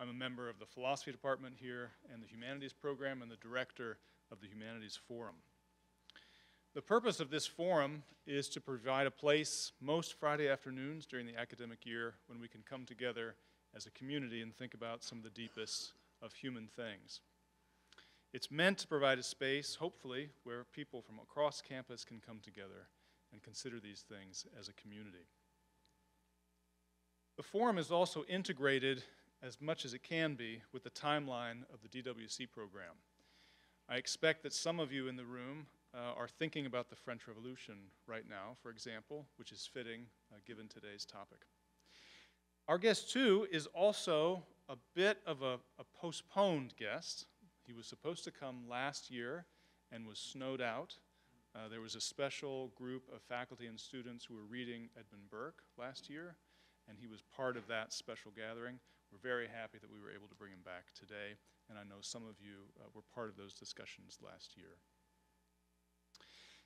I'm a member of the philosophy department here and the humanities program and the director of the Humanities Forum. The purpose of this forum is to provide a place most Friday afternoons during the academic year when we can come together as a community and think about some of the deepest of human things. It's meant to provide a space, hopefully, where people from across campus can come together and consider these things as a community. The forum is also integrated as much as it can be with the timeline of the DWC program. I expect that some of you in the room uh, are thinking about the French Revolution right now, for example, which is fitting uh, given today's topic. Our guest, too, is also a bit of a, a, postponed guest. He was supposed to come last year and was snowed out. Uh, there was a special group of faculty and students who were reading Edmund Burke last year, and he was part of that special gathering. We're very happy that we were able to bring him back today, and I know some of you uh, were part of those discussions last year.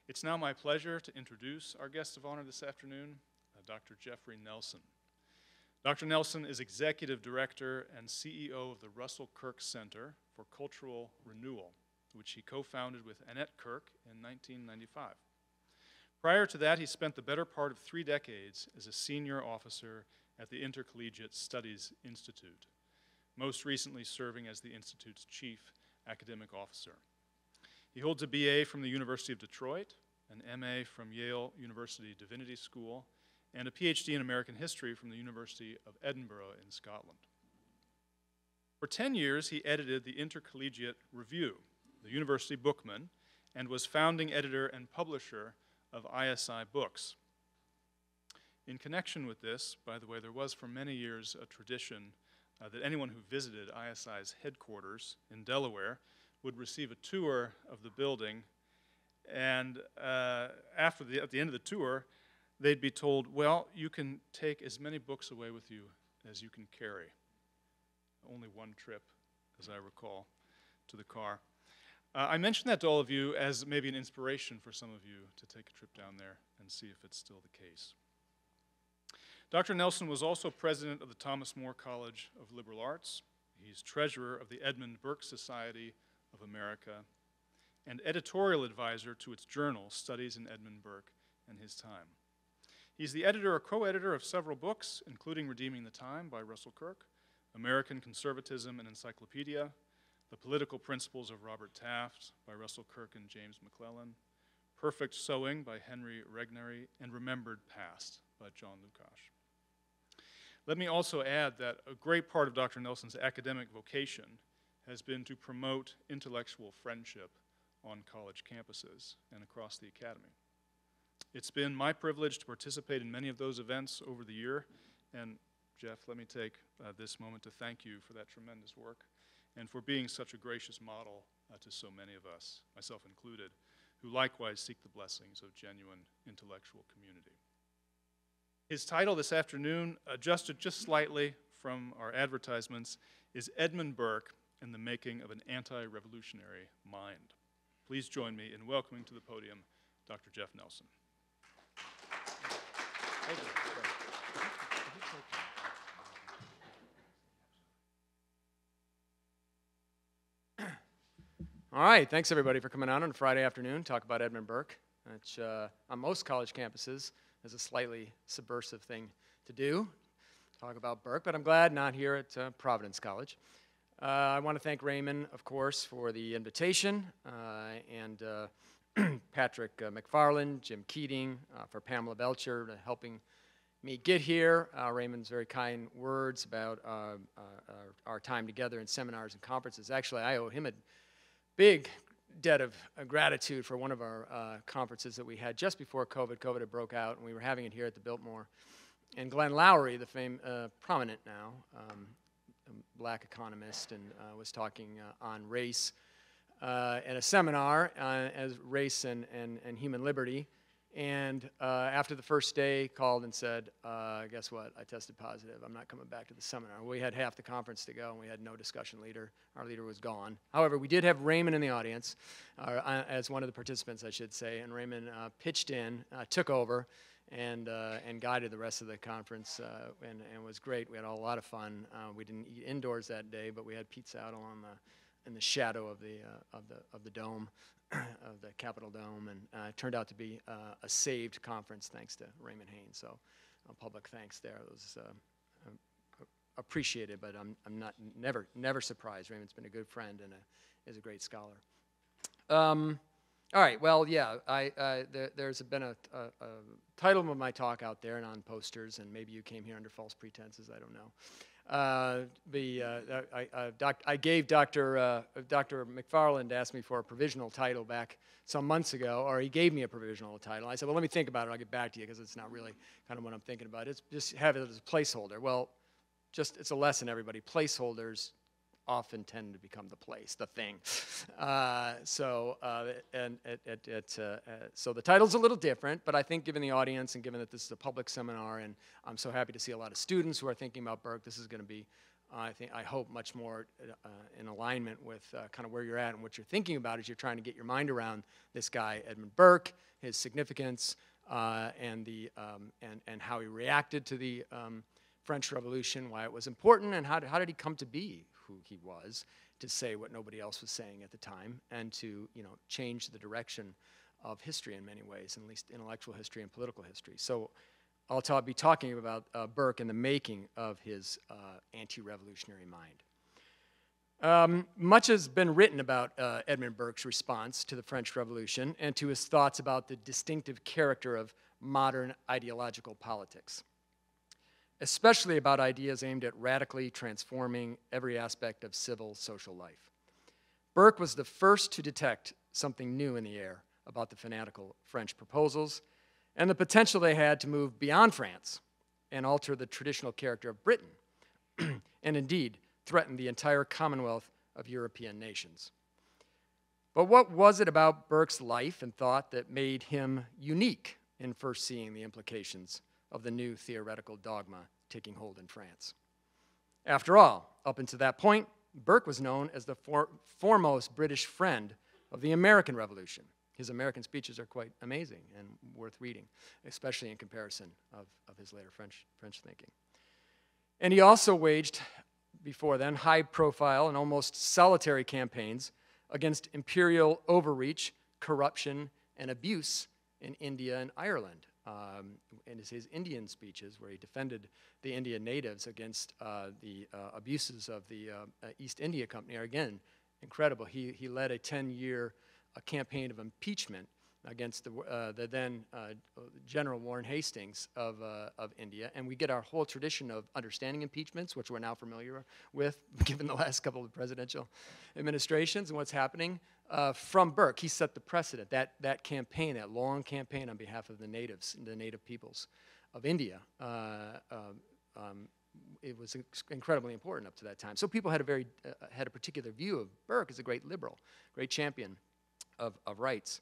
It's now my pleasure to introduce our guest of honor this afternoon, uh, Dr. Jeffrey Nelson. Dr. Nelson is Executive Director and CEO of the Russell Kirk Center for Cultural Renewal, which he co founded with Annette Kirk in 1995. Prior to that, he spent the better part of three decades as a senior officer at the Intercollegiate Studies Institute, most recently serving as the Institute's chief academic officer. He holds a BA from the University of Detroit, an MA from Yale University Divinity School, and a PhD in American history from the University of Edinburgh in Scotland. For 10 years, he edited the Intercollegiate Review, the University Bookman, and was founding editor and publisher of ISI Books. In connection with this, by the way, there was for many years a tradition uh, that anyone who visited ISI's headquarters in Delaware would receive a tour of the building, and uh, after the, at the end of the tour, they'd be told, well, you can take as many books away with you as you can carry. Only one trip, as I recall, to the car. Uh, I mentioned that to all of you as maybe an inspiration for some of you to take a trip down there and see if it's still the case. Dr. Nelson was also president of the Thomas More College of Liberal Arts. He's treasurer of the Edmund Burke Society of America and editorial advisor to its journal, Studies in Edmund Burke and His Time. He's the editor or co editor of several books, including Redeeming the Time by Russell Kirk, American Conservatism and Encyclopedia, The Political Principles of Robert Taft by Russell Kirk and James McClellan, Perfect Sowing by Henry Regnery, and Remembered Past by John Lukacs. Let me also add that a great part of Dr. Nelson's academic vocation has been to promote intellectual friendship on college campuses and across the academy. It's been my privilege to participate in many of those events over the year, and Jeff, let me take uh, this moment to thank you for that tremendous work and for being such a gracious model uh, to so many of us, myself included, who likewise seek the blessings of genuine intellectual community. His title this afternoon, adjusted just slightly from our advertisements, is Edmund Burke and the Making of an Anti-Revolutionary Mind. Please join me in welcoming to the podium Dr. Jeff Nelson. All right, thanks everybody for coming out on on Friday afternoon, talk about Edmund Burke, which uh, on most college campuses is a slightly subversive thing to do, talk about Burke, but I'm glad not here at uh, Providence College. Uh, I want to thank Raymond, of course, for the invitation, uh, and uh, Patrick uh, McFarland, Jim Keating, uh, for Pamela Belcher helping me get here. Raymond's very kind words about our, our, time together in seminars and conferences. Actually, I owe him a big debt of gratitude for one of our conferences that we had just before COVID. COVID had broke out, and we were having it here at the Biltmore. And Glenn Loury, the fame, prominent now, um, black economist, and uh, was talking uh, on race uh, at a seminar as race and, and, and human liberty. And uh, after the first day, called and said, uh, "Guess what? I tested positive. I'm not coming back to the seminar." We had half the conference to go, and we had no discussion leader. Our leader was gone. However, we did have Raymond in the audience uh, as one of the participants, I should say. And Raymond pitched in, took over, and, uh, and guided the rest of the conference, uh, and, and was great. We had a lot of fun. Uh, we didn't eat indoors that day, but we had pizza out along the, in the shadow of the, uh, of the, of the dome, of the Capitol Dome, and uh, it turned out to be uh, a saved conference thanks to Raymond Haynes. So, uh, public thanks there. It was uh, appreciated, but I'm, I'm not never never surprised. Raymond's been a good friend and a, is a great scholar. Um, all right. Well, yeah. I uh, there, there's been a, a, a, title of my talk out there and on posters, and maybe you came here under false pretenses. I don't know. Uh, the, uh, I, uh, doc, I, gave Dr. Uh, Dr. McFarland asked me for a provisional title back some months ago, or he gave me a provisional title. I said, well, let me think about it. I'll get back to you because it's not really kind of what I'm thinking about. It's just have it as a placeholder. Well, just it's a lesson, everybody. Placeholders often tend to become the place, the thing. Uh, so, uh, and it, it, it, uh, uh, so the title's a little different, but I think given the audience and given that this is a public seminar, and I'm so happy to see a lot of students who are thinking about Burke, this is going to be, I think, I hope, much more uh, in alignment with uh, kind of where you're at and what you're thinking about as you're trying to get your mind around this guy, Edmund Burke, his significance, and the um, and and how he reacted to the um, French Revolution, why it was important, and how how did he come to be who he was, to say what nobody else was saying at the time, and to you know, change the direction of history in many ways, at least intellectual history and political history. So I'll ta be talking about uh, Burke and the making of his uh, anti-revolutionary mind. Um, much has been written about uh, Edmund Burke's response to the French Revolution and to his thoughts about the distinctive character of modern ideological politics especially about ideas aimed at radically transforming every aspect of civil social life. Burke was the first to detect something new in the air about the fanatical French proposals and the potential they had to move beyond France and alter the traditional character of Britain, and indeed threaten the entire commonwealth of European nations. But what was it about Burke's life and thought that made him unique in first seeing the implications of the new theoretical dogma taking hold in France. After all, up until that point, Burke was known as the for foremost British friend of the American Revolution. His American speeches are quite amazing and worth reading, especially in comparison of, of his later French, French thinking. And he also waged, before then, high profile and almost solitary campaigns against imperial overreach, corruption, and abuse in India and Ireland um, in his, Indian speeches, where he defended the Indian natives against uh, the uh, abuses of the uh, East India Company, are again incredible. He, he led a 10 year campaign of impeachment against the, uh, the then uh, General Warren Hastings of, uh, of India. And we get our whole tradition of understanding impeachments, which we're now familiar with, given the last couple of presidential administrations and what's happening uh, from Burke. He set the precedent. That, that campaign, that long campaign on behalf of the natives, the native peoples of India, uh, um, um it was incredibly important up to that time. So people had a very uh, had a particular view of Burke as a great liberal, great champion of, of rights.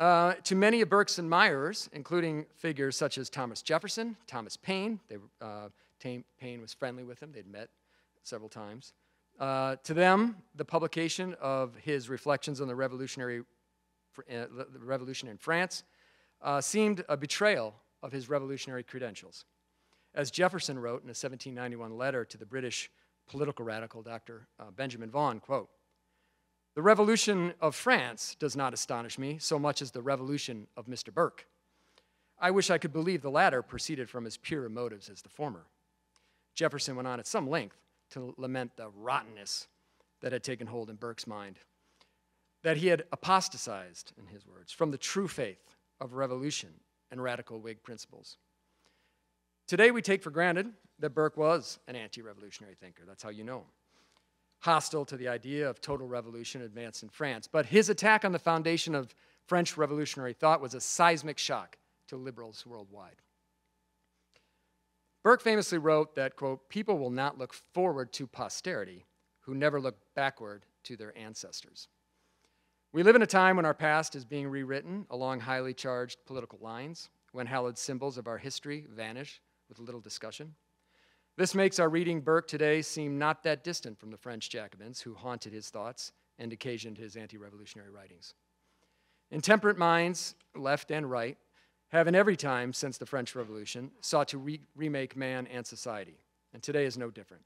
Uh, to many of Burke's admirers, including figures such as Thomas Jefferson, Thomas Paine, they, uh, Paine was friendly with him, they'd met several times. Uh, to them, the publication of his reflections on the revolutionary uh, the revolution in France uh, seemed a betrayal of his revolutionary credentials. As Jefferson wrote in a 1791 letter to the British political radical Dr. Uh, Benjamin Vaughan, quote, the revolution of France does not astonish me so much as the revolution of Mr. Burke. I wish I could believe the latter proceeded from as pure motives as the former. Jefferson went on at some length to lament the rottenness that had taken hold in Burke's mind, that he had apostatized, in his words, from the true faith of revolution and radical Whig principles. Today, we take for granted that Burke was an anti revolutionary thinker. That's how you know him hostile to the idea of total revolution advanced in France. But his attack on the foundation of French revolutionary thought was a seismic shock to liberals worldwide. Burke famously wrote that, quote, people will not look forward to posterity who never look backward to their ancestors. We live in a time when our past is being rewritten along highly charged political lines, when hallowed symbols of our history vanish with little discussion. This makes our reading Burke today seem not that distant from the French Jacobins who haunted his thoughts and occasioned his anti revolutionary writings. Intemperate minds, left and right, have in every time since the French Revolution sought to re- remake man and society, and today is no different.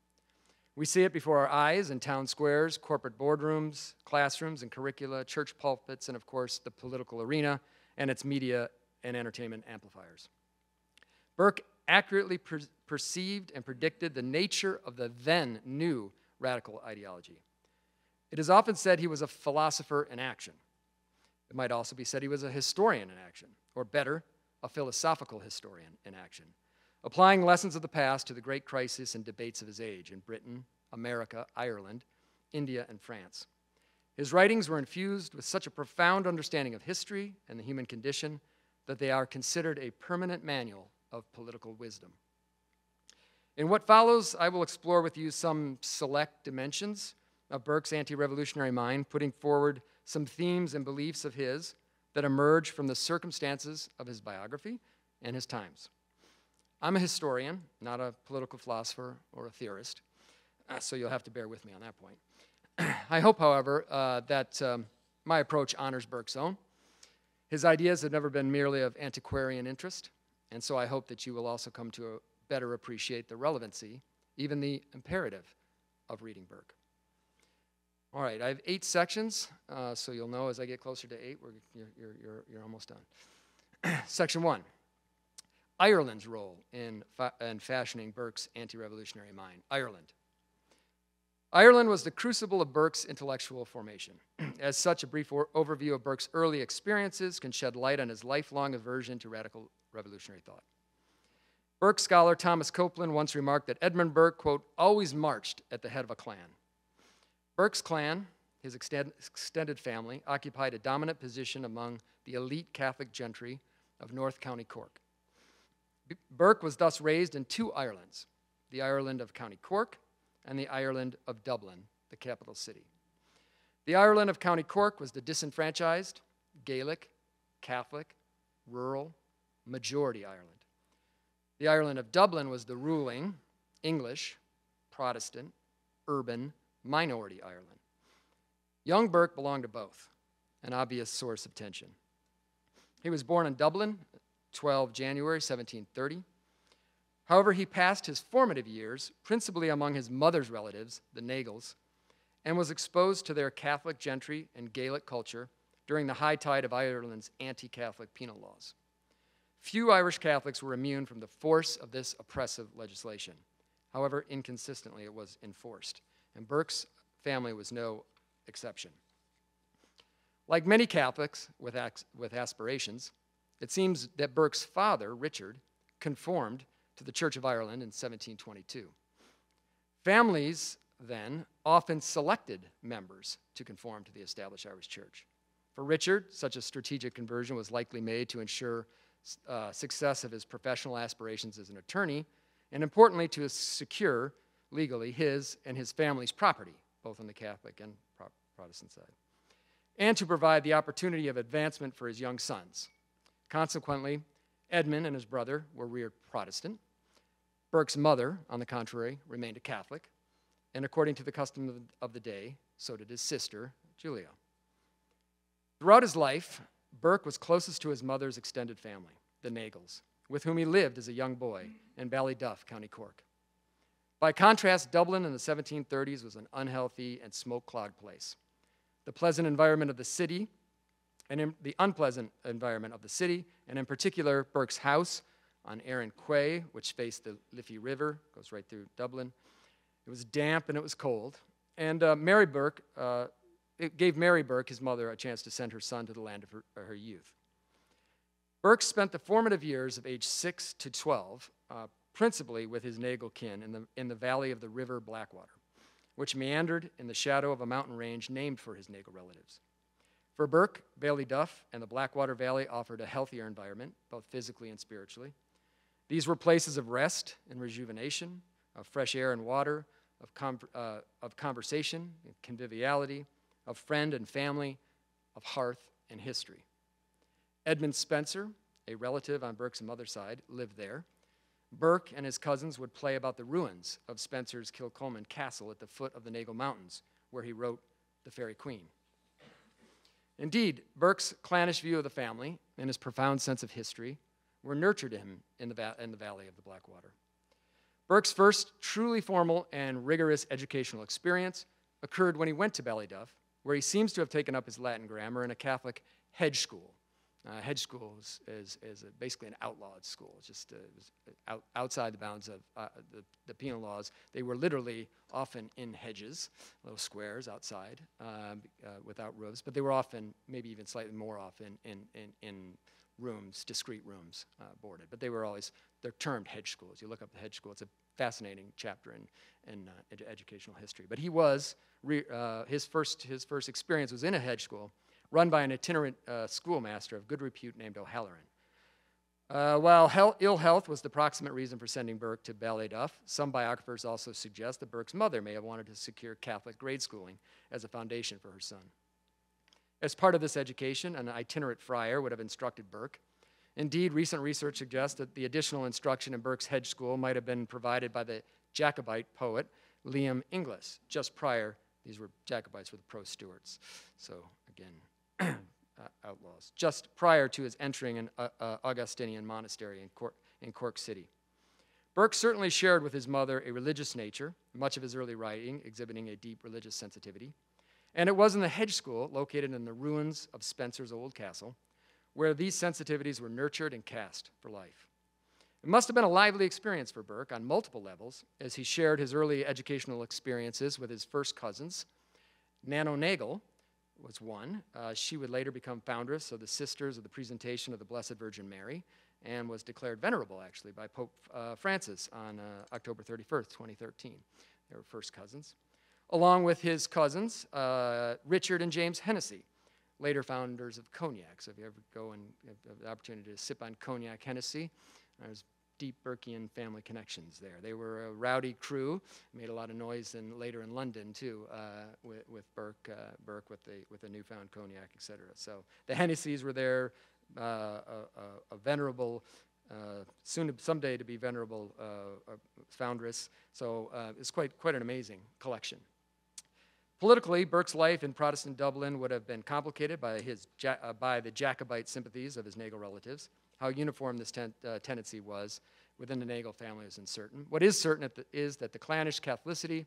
We see it before our eyes in town squares, corporate boardrooms, classrooms and curricula, church pulpits, and of course, the political arena and its media and entertainment amplifiers. Burke accurately per- perceived and predicted the nature of the then new radical ideology. It is often said he was a philosopher in action. It might also be said he was a historian in action, or better, a philosophical historian in action, applying lessons of the past to the great crises and debates of his age in Britain, America, Ireland, India, and France. His writings were infused with such a profound understanding of history and the human condition that they are considered a permanent manual of political wisdom. In what follows, I will explore with you some select dimensions of Burke's anti revolutionary mind, putting forward some themes and beliefs of his that emerge from the circumstances of his biography and his times. I'm a historian, not a political philosopher or a theorist, uh, so you'll have to bear with me on that point. I hope, however, uh, that um, my approach honors Burke's own. His ideas have never been merely of antiquarian interest, and so I hope that you will also come to better appreciate the relevancy, even the imperative, of reading Burke. All right, I have eight sections, uh, so you'll know as I get closer to 8 you're, you're, you're, you're almost done. Section one Ireland's role in, fa- in fashioning Burke's anti revolutionary mind. Ireland. Ireland was the crucible of Burke's intellectual formation. As such, a brief overview of Burke's early experiences can shed light on his lifelong aversion to radical revolutionary thought. Burke scholar Thomas Copeland once remarked that Edmund Burke, quote, always marched at the head of a clan. Burke's clan, his extended family, occupied a dominant position among the elite Catholic gentry of North County Cork. Burke was thus raised in two Irelands the Ireland of County Cork and the Ireland of Dublin, the capital city. The Ireland of County Cork was the disenfranchised, Gaelic, Catholic, rural, majority Ireland. The Ireland of Dublin was the ruling, English, Protestant, urban, minority Ireland. Young Burke belonged to both, an obvious source of tension. He was born in Dublin, 12 January 1730. However, he passed his formative years principally among his mother's relatives, the Nagles, and was exposed to their Catholic gentry and Gaelic culture during the high tide of Ireland's anti Catholic penal laws. Few Irish Catholics were immune from the force of this oppressive legislation. However, inconsistently it was enforced and Burke's family was no exception. Like many Catholics with, with aspirations, it seems that Burke's father, Richard, conformed to the Church of Ireland in 1722. Families then often selected members to conform to the established Irish Church. For Richard, such a strategic conversion was likely made to ensure uh, success of his professional aspirations as an attorney, and importantly, to secure legally his and his family's property, both on the Catholic and Protestant side, and to provide the opportunity of advancement for his young sons. Consequently, Edmund and his brother were reared Protestant. Burke's mother, on the contrary, remained a Catholic, and according to the custom of the day, so did his sister, Julia. Throughout his life, Burke was closest to his mother's extended family, the Nagles, with whom he lived as a young boy in Ballyduff, County Cork. By contrast, Dublin in the 1730s was an unhealthy and smoke clogged place. The pleasant environment of the city, and in the unpleasant environment of the city, and in particular, Burke's house on Arran Quay, which faced the Liffey River, goes right through Dublin. It was damp and it was cold. And uh, Mary Burke, uh, it gave Mary Burke, his mother, a chance to send her son to the land of her, her youth. Burke spent the formative years of age 6 to 12 uh, principally with his Nagle kin in the, in the valley of the river Blackwater, which meandered in the shadow of a mountain range named for his Nagle relatives. For Burke, Ballyduff, and the Blackwater Valley offered a healthier environment, both physically and spiritually. These were places of rest and rejuvenation, of fresh air and water, of, com- uh, of conversation, and conviviality, of friend and family, of hearth and history. Edmund Spenser, a relative on Burke's mother's side, lived there. Burke and his cousins would play about the ruins of Spenser's Kilcolman Castle at the foot of the Nagle Mountains, where he wrote The Faerie Queene. Indeed, Burke's clannish view of the family and his profound sense of history were nurtured him in the, va- in the valley of the Blackwater. Burke's first truly formal and rigorous educational experience occurred when he went to Ballyduff, where he seems to have taken up his Latin grammar in a Catholic hedge school. Uh, hedge school is, is, is a, basically an outlawed school. It's just uh, was out, outside the bounds of uh, the, the penal laws. They were literally often in hedges, little squares outside uh, uh, without roofs, but they were often, maybe even slightly more often, in, in, in rooms, discrete rooms, uh, boarded. But they were always, they're termed hedge schools. You look up the hedge school, it's a fascinating chapter in, in uh, ed- educational history. But he was, uh, his, first, his first experience was in a hedge school run by an itinerant uh, schoolmaster of good repute named O'Halloran. Uh, while ill health was the proximate reason for sending Burke to Ballyduff, some biographers also suggest that Burke's mother may have wanted to secure Catholic grade schooling as a foundation for her son. As part of this education, an itinerant friar would have instructed Burke. Indeed, recent research suggests that the additional instruction in Burke's hedge school might have been provided by the Jacobite poet Liam Inglis just prior. These were Jacobites were the pro Stuarts. So again, outlaws, just prior to his entering an uh, uh, Augustinian monastery in Cork, in Cork City. Burke certainly shared with his mother a religious nature, much of his early writing exhibiting a deep religious sensitivity. And it was in the hedge school, located in the ruins of Spenser's old castle, where these sensitivities were nurtured and cast for life. It must have been a lively experience for Burke on multiple levels as he shared his early educational experiences with his first cousins. Nano Nagle was one. Uh, she would later become foundress of the Sisters of the Presentation of the Blessed Virgin Mary and was declared venerable, actually, by Pope uh, Francis on uh, October 31st, 2013. They were first cousins along with his cousins, uh, Richard and James Hennessy, later founders of Cognac. So if you ever go and have the opportunity to sip on Cognac Hennessy, there's deep Burkean family connections there. They were a rowdy crew, made a lot of noise in, later in London too, uh, with, with Burke, uh, Burke with the with the newfound cognac, etc. So the Hennessys were there, uh, a, a, venerable. Uh, soon, to, someday, to be venerable uh, foundress. So uh, it's quite quite an amazing collection. Politically, Burke's life in Protestant Dublin would have been complicated by, his, uh, by the Jacobite sympathies of his Nagle relatives. How uniform this ten, uh, tendency was within the Nagle family is uncertain. What is certain is that the clannish Catholicity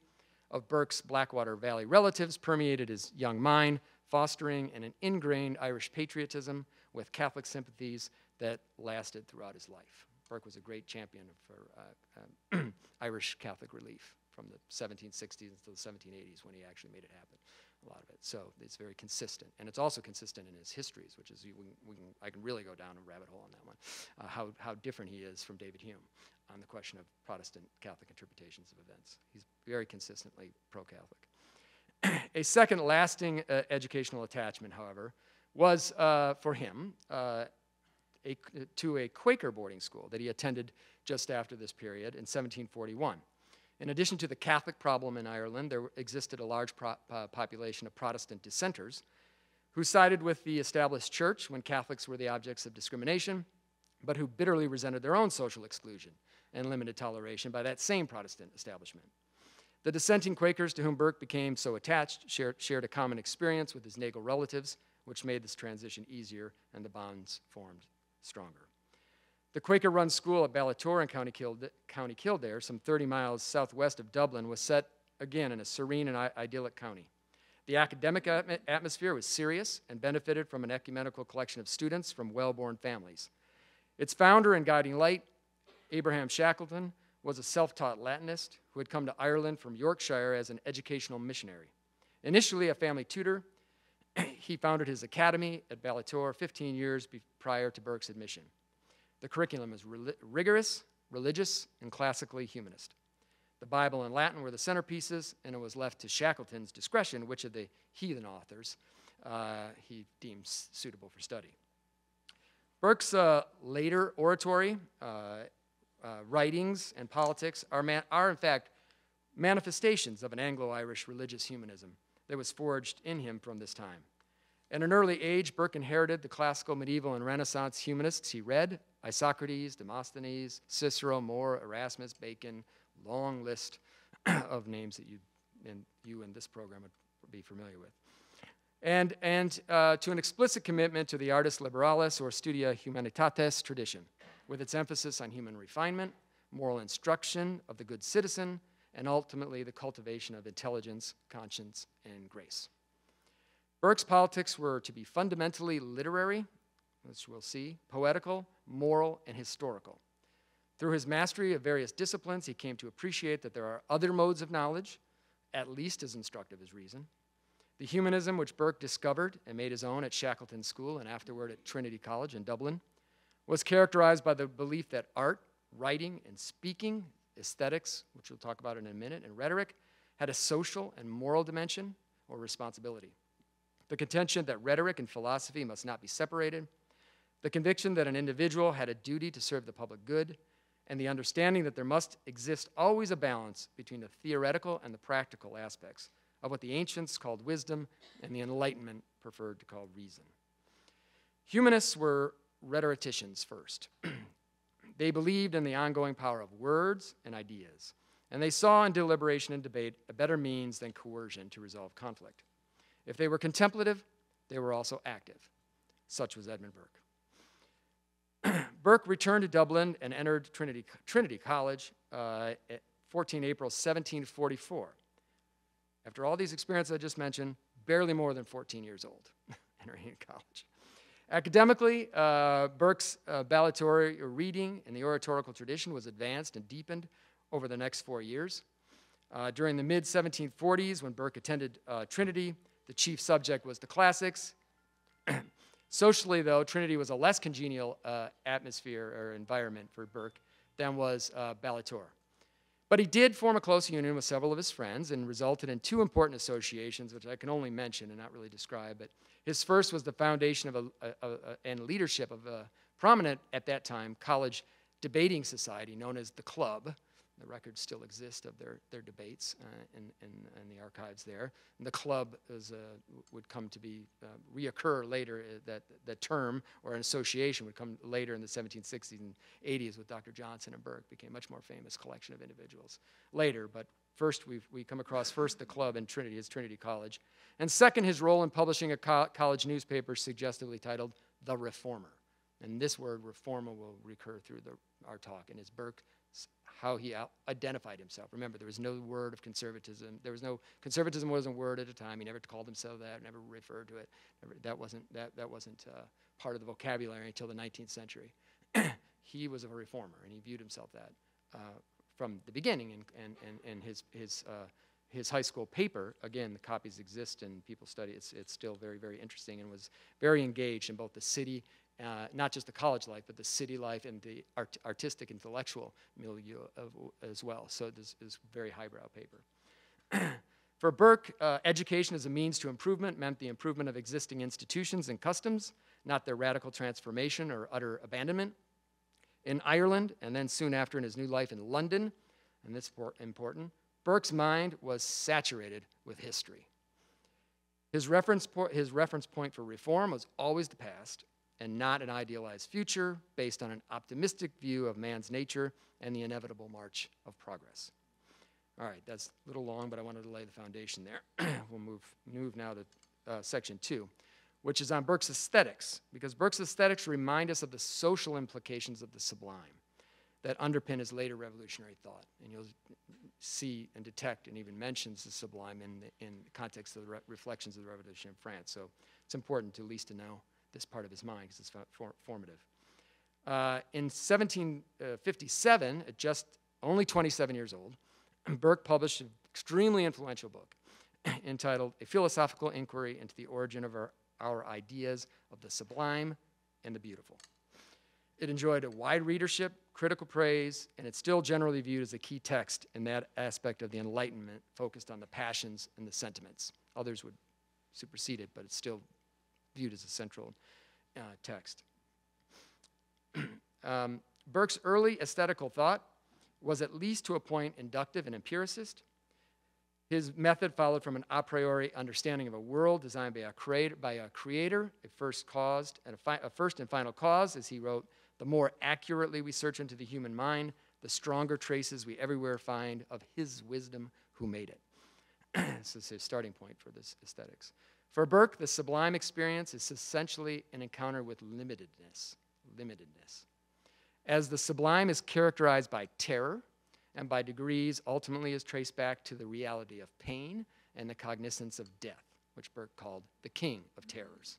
of Burke's Blackwater Valley relatives permeated his young mind, fostering an ingrained Irish patriotism with Catholic sympathies that lasted throughout his life. Burke was a great champion for uh, uh, Irish Catholic relief from the 1760s until the 1780s when he actually made it happen, lot of it. So it's very consistent. And it's also consistent in his histories, which is, we we can, I can really go down a rabbit hole on that one, uh, how, how different he is from David Hume on the question of Protestant Catholic interpretations of events. He's very consistently pro-Catholic. a second lasting uh, educational attachment, however, was uh, for him uh, a, to a Quaker boarding school that he attended just after this period in 1741. In addition to the Catholic problem in Ireland, there existed a large pro- uh, population of Protestant dissenters who sided with the established church when Catholics were the objects of discrimination, but who bitterly resented their own social exclusion and limited toleration by that same Protestant establishment. The dissenting Quakers to whom Burke became so attached shared, shared a common experience with his Nagle relatives, which made this transition easier and the bonds formed stronger. The Quaker run school at Ballitore in County, Kild- County Kildare, some 30 miles southwest of Dublin, was set again in a serene and idyllic county. The academic atm- atmosphere was serious and benefited from an ecumenical collection of students from well born families. Its founder and guiding light, Abraham Shackleton, was a self taught Latinist who had come to Ireland from Yorkshire as an educational missionary. Initially a family tutor, he founded his academy at Ballitore 15 years be- prior to Burke's admission. The curriculum is rigorous, religious, and classically humanist. The Bible and Latin were the centerpieces, and it was left to Shackleton's discretion which of the heathen authors uh, he deems suitable for study. Burke's uh, later oratory, uh, uh writings, and politics are, are, in fact, manifestations of an Anglo Irish religious humanism that was forged in him from this time. At an early age, Burke inherited the classical, medieval, and Renaissance humanists he read Isocrates, Demosthenes, Cicero, More, Erasmus, Bacon, long list of names that you and you in this program would be familiar with. And, and uh, to an explicit commitment to the artis liberalis or studia humanitatis tradition. with its emphasis on human refinement, moral instruction of the good citizen, and ultimately the cultivation of intelligence, conscience, and grace. Burke's politics were to be fundamentally literary, as we'll see, poetical, moral, and historical. Through his mastery of various disciplines, he came to appreciate that there are other modes of knowledge, at least as instructive as reason. The humanism which Burke discovered and made his own at Shackleton School and afterward at Trinity College in Dublin was characterized by the belief that art, writing, and speaking, aesthetics, which we'll talk about in a minute, and rhetoric, had a social and moral dimension or responsibility. The contention that rhetoric and philosophy must not be separated, the conviction that an individual had a duty to serve the public good, and the understanding that there must exist always a balance between the theoretical and the practical aspects of what the ancients called wisdom and the Enlightenment preferred to call reason. Humanists were rhetoricians first. they believed in the ongoing power of words and ideas, and they saw in deliberation and debate a better means than coercion to resolve conflict. If they were contemplative, they were also active. Such was Edmund Burke. Burke returned to Dublin and entered Trinity, Trinity College uh, at 14 April 1744. After all these experiences I just mentioned, barely more than 14 years old, entering college. Academically, uh, Burke's uh, Ballitore reading in the oratorical tradition was advanced and deepened over the next four years. Uh, during the mid 1740s, when Burke attended uh, Trinity, the chief subject was the classics. Socially, though, Trinity was a less congenial uh, atmosphere or environment for Burke than was uh, Ballitore. But he did form a close union with several of his friends and resulted in two important associations, which I can only mention and not really describe. But his first was the foundation of a, a, a, and leadership of a prominent, at that time, college debating society known as the Club, the records still exist of their, their debates uh, in, in, in, the archives there. And the club is, uh, would come to be, uh, reoccur later, uh, that, that term or an association would come later in the 1760s and 80s with Dr. Johnson and Burke, became a much more famous collection of individuals later. But first, we we come across first the club in Trinity, his Trinity College. And second, his role in publishing a co college newspaper suggestively titled The Reformer. And this word, reformer, will recur through the, our talk. And it's Burke how he identified himself. Remember, there was no word of conservatism. There was no conservatism wasn't a word at a time. He never called himself that. Never referred to it. Never, that wasn't that that wasn't uh, part of the vocabulary until the 19th century. he was a reformer, and he viewed himself that uh, from the beginning. And and and, and his his uh, his high school paper, again, the copies exist and people study. It's, it's still very, very interesting and was very engaged in both the city uh, not just the college life, but the city life and the art artistic, intellectual milieu of, as well. So this is very highbrow paper. For Burke, uh, education as a means to improvement meant the improvement of existing institutions and customs, not their radical transformation or utter abandonment. In Ireland, and then soon after in his new life in London, and this is important, Burke's mind was saturated with history. His reference, his reference point for reform was always the past, and not an idealized future based on an optimistic view of man's nature and the inevitable march of progress. All right, that's a little long, but I wanted to lay the foundation there. we'll move, move now to uh, section two, which is on Burke's aesthetics, because Burke's aesthetics remind us of the social implications of the sublime that underpin his later revolutionary thought. And you'll see and detect and even mentions the sublime in the, in the context of the re reflections of the Revolution in France. So it's important to at least to know this part of his mind because it's for formative. Uh, in 1757, at just only 27 years old, Burke published an extremely influential book entitled A Philosophical Inquiry into the Origin of Our, our Ideas of the Sublime and the Beautiful. It enjoyed a wide readership, critical praise, and it's still generally viewed as a key text in that aspect of the Enlightenment focused on the passions and the sentiments. Others would supersede it, but it's still viewed as a central uh, text. um, Burke's early aesthetical thought was at least to a point inductive and empiricist. His method followed from an a priori understanding of a world designed by a, creator, by a creator, a first caused and a, a first and final cause, as he wrote, the more accurately we search into the human mind, the stronger traces we everywhere find of his wisdom who made it. this is his starting point for this aesthetics. For Burke, the sublime experience is essentially an encounter with limitedness. Limitedness. as the sublime is characterized by terror and by degrees ultimately is traced back to the reality of pain and the cognizance of death, which Burke called the king of terrors.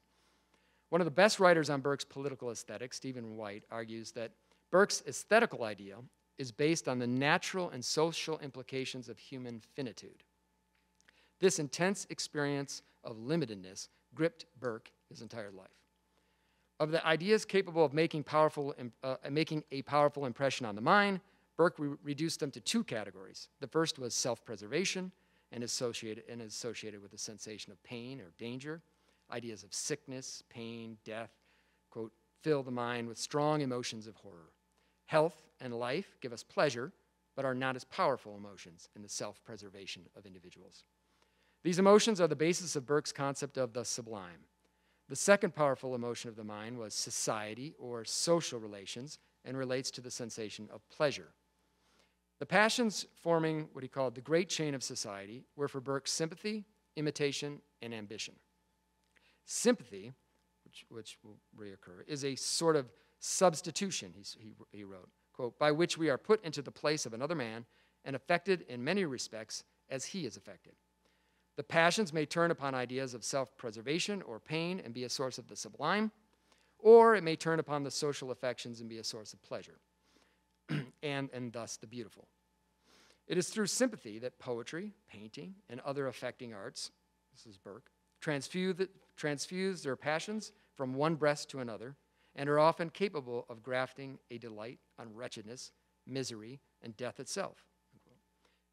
One of the best writers on Burke's political aesthetic, Stephen White, argues that Burke's aesthetical idea is based on the natural and social implications of human finitude. This intense experience of limitedness gripped Burke his entire life. Of the ideas capable of making, powerful, uh, making a powerful impression on the mind, Burke re reduced them to two categories. The first was self preservation and, associated, and associated with the sensation of pain or danger. Ideas of sickness, pain, death, quote, fill the mind with strong emotions of horror. Health and life give us pleasure, but are not as powerful emotions in the self preservation of individuals. These emotions are the basis of Burke's concept of the sublime. The second powerful emotion of the mind was society or social relations and relates to the sensation of pleasure. The passions forming what he called the great chain of society were for Burke sympathy, imitation, and ambition. Sympathy, which, which will reoccur, is a sort of substitution, he, he wrote, quote, by which we are put into the place of another man and affected in many respects as he is affected. The passions may turn upon ideas of self preservation or pain and be a source of the sublime, or it may turn upon the social affections and be a source of pleasure, and, and thus the beautiful. It is through sympathy that poetry, painting, and other affecting arts, this is Burke, transfuse, transfuse their passions from one breast to another and are often capable of grafting a delight on wretchedness, misery, and death itself.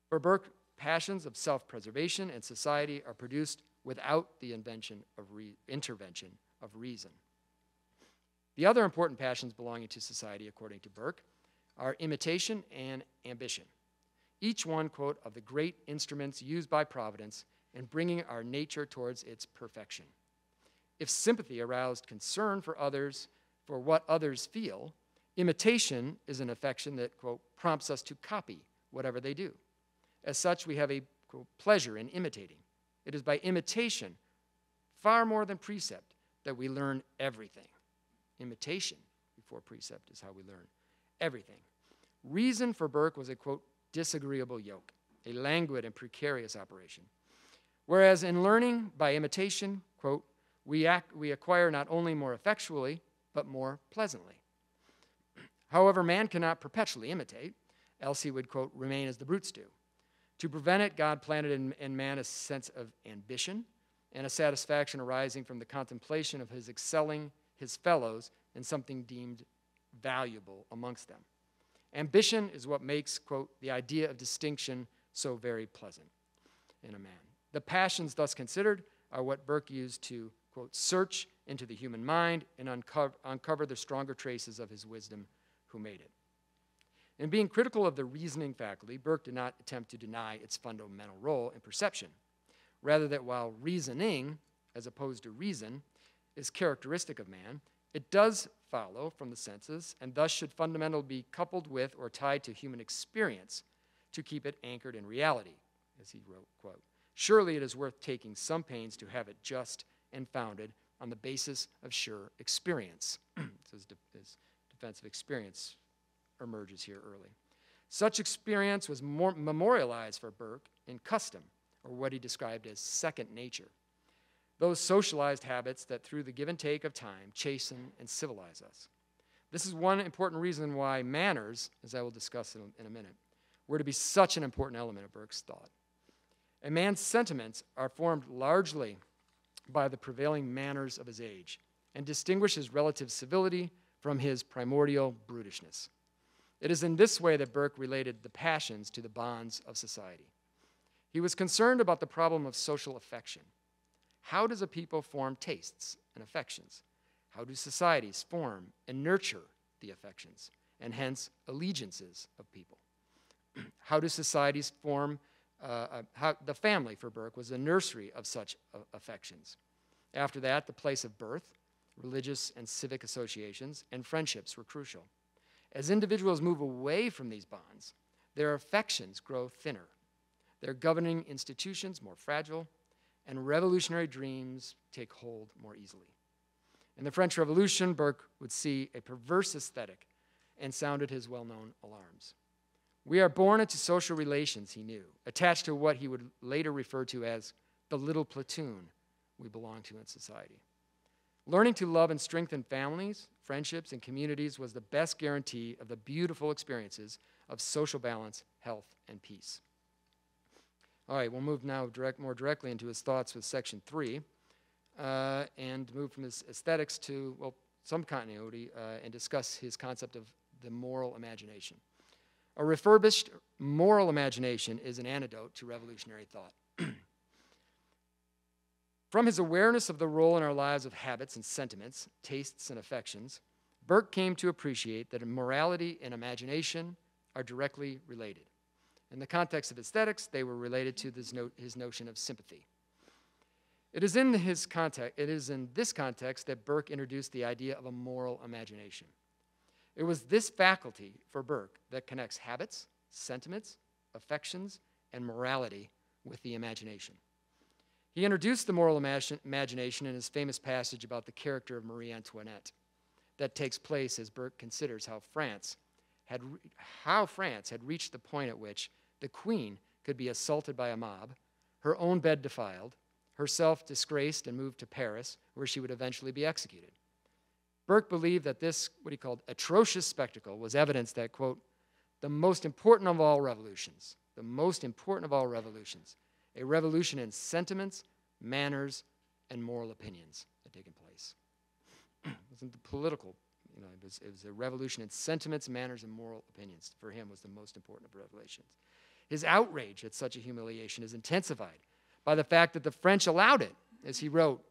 For Burke, passions of self preservation and society are produced without the invention of re- intervention of reason. The other important passions belonging to society, according to Burke, are imitation and ambition. Each one, quote, of the great instruments used by Providence in bringing our nature towards its perfection. If sympathy aroused concern for others for what others feel, imitation is an affection that, quote, prompts us to copy whatever they do. As such, we have a pleasure in imitating. It is by imitation, far more than precept, that we learn everything. Imitation before precept is how we learn everything. Reason for Burke was a, quote, disagreeable yoke, a languid and precarious operation. Whereas in learning by imitation, quote, we, act, we acquire not only more effectually, but more pleasantly. However, man cannot perpetually imitate, else he would, quote, remain as the brutes do. To prevent it, God planted in, in man a sense of ambition and a satisfaction arising from the contemplation of his excelling his fellows in something deemed valuable amongst them. Ambition is what makes, quote, the idea of distinction so very pleasant in a man. The passions thus considered are what Burke used to, quote, search into the human mind and uncover, uncover the stronger traces of his wisdom who made it. In being critical of the reasoning faculty, Burke did not attempt to deny its fundamental role in perception. Rather, that while reasoning, as opposed to reason, is characteristic of man, it does follow from the senses and thus should fundamentally be coupled with or tied to human experience to keep it anchored in reality, as he wrote, quote, Surely it is worth taking some pains to have it just and founded on the basis of sure experience. his, de- his defensive experience emerges here early. Such experience was memorialized for Burke in custom, or what he described as second nature. Those socialized habits that, through the give and take of time, chasten and civilize us. This is one important reason why manners, as I will discuss in a, in a minute, were to be such an important element of Burke's thought. A man's sentiments are formed largely by the prevailing manners of his age and distinguish his relative civility from his primordial brutishness. It is in this way that Burke related the passions to the bonds of society. He was concerned about the problem of social affection. How does a people form tastes and affections? How do societies form and nurture the affections and hence allegiances of people? how do societies form uh, uh, how, the family for Burke was a nursery of such uh, affections. After that, the place of birth, religious and civic associations, and friendships were crucial. As individuals move away from these bonds, their affections grow thinner, their governing institutions more fragile, and revolutionary dreams take hold more easily. In the French Revolution, Burke would see a perverse aesthetic and sounded his well known alarms. We are born into social relations, he knew, attached to what he would later refer to as the little platoon we belong to in society. Learning to love and strengthen families, friendships, and communities was the best guarantee of the beautiful experiences of social balance, health, and peace. All right, we'll move now direct, more directly into his thoughts with section three uh, and move from his aesthetics to, well, some continuity uh, and discuss his concept of the moral imagination. A refurbished moral imagination is an antidote to revolutionary thought. From his awareness of the role in our lives of habits and sentiments, tastes and affections, Burke came to appreciate that morality and imagination are directly related. In the context of aesthetics, they were related to no, his notion of sympathy. It is, in his context, it is in this context that Burke introduced the idea of a moral imagination. It was this faculty for Burke that connects habits, sentiments, affections, and morality with the imagination. He introduced the moral imagination in his famous passage about the character of Marie Antoinette that takes place as Burke considers how France had how France had reached the point at which the queen could be assaulted by a mob, her own bed defiled, herself disgraced and moved to Paris, where she would eventually be executed. Burke believed that this, what he called atrocious spectacle, was evidence that, quote, the most important of all revolutions, the most important of all revolutions, a revolution in sentiments, manners, and moral opinions had taken place. it wasn't the political, you know, it was, it was a revolution in sentiments, manners, and moral opinions. For him was the most important of revelations. His outrage at such a humiliation is intensified by the fact that the French allowed it, as he wrote,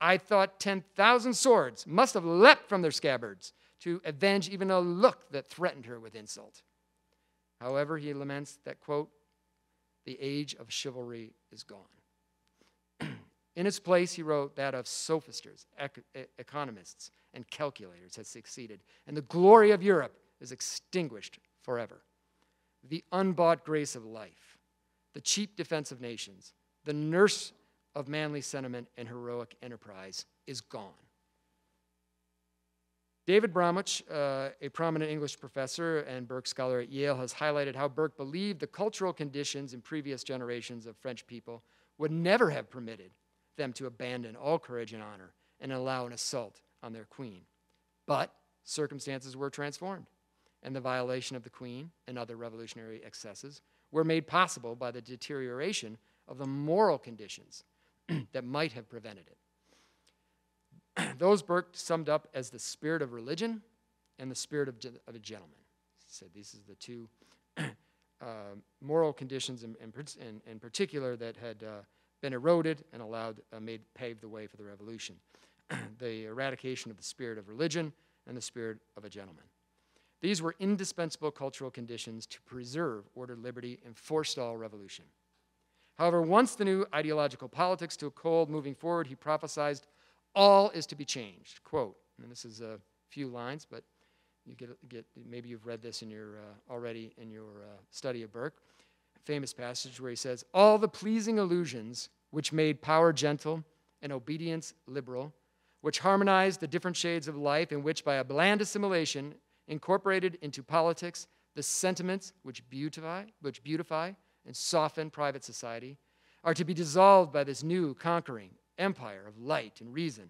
I thought 10,000 swords must have leapt from their scabbards to avenge even a look that threatened her with insult. However, he laments that, quote, the age of chivalry is gone. In its place, he wrote that of sophisters, ec- economists, and calculators has succeeded, and the glory of Europe is extinguished forever. The unbought grace of life, the cheap defense of nations, the nurse of manly sentiment and heroic enterprise is gone. David Bromwich, uh, a prominent English professor and Burke scholar at Yale, has highlighted how Burke believed the cultural conditions in previous generations of French people would never have permitted them to abandon all courage and honor and allow an assault on their queen. But circumstances were transformed, and the violation of the queen and other revolutionary excesses were made possible by the deterioration of the moral conditions that might have prevented it. those Burke summed up as the spirit of religion and the spirit of, of a gentleman. He said these are the two uh, moral conditions in, in, in, particular that had uh, been eroded and allowed, uh, made, paved the way for the revolution. the eradication of the spirit of religion and the spirit of a gentleman. These were indispensable cultural conditions to preserve ordered liberty and forestall revolution. However, once the new ideological politics took hold moving forward, he prophesied all is to be changed. Quote, and this is a few lines, but you get, get maybe you've read this in your uh, already in your uh, study of Burke. Famous passage where he says, "All the pleasing illusions which made power gentle and obedience liberal, which harmonized the different shades of life, and which by a bland assimilation incorporated into politics the sentiments which beautify, which beautify and soften private society, are to be dissolved by this new conquering empire of light and reason.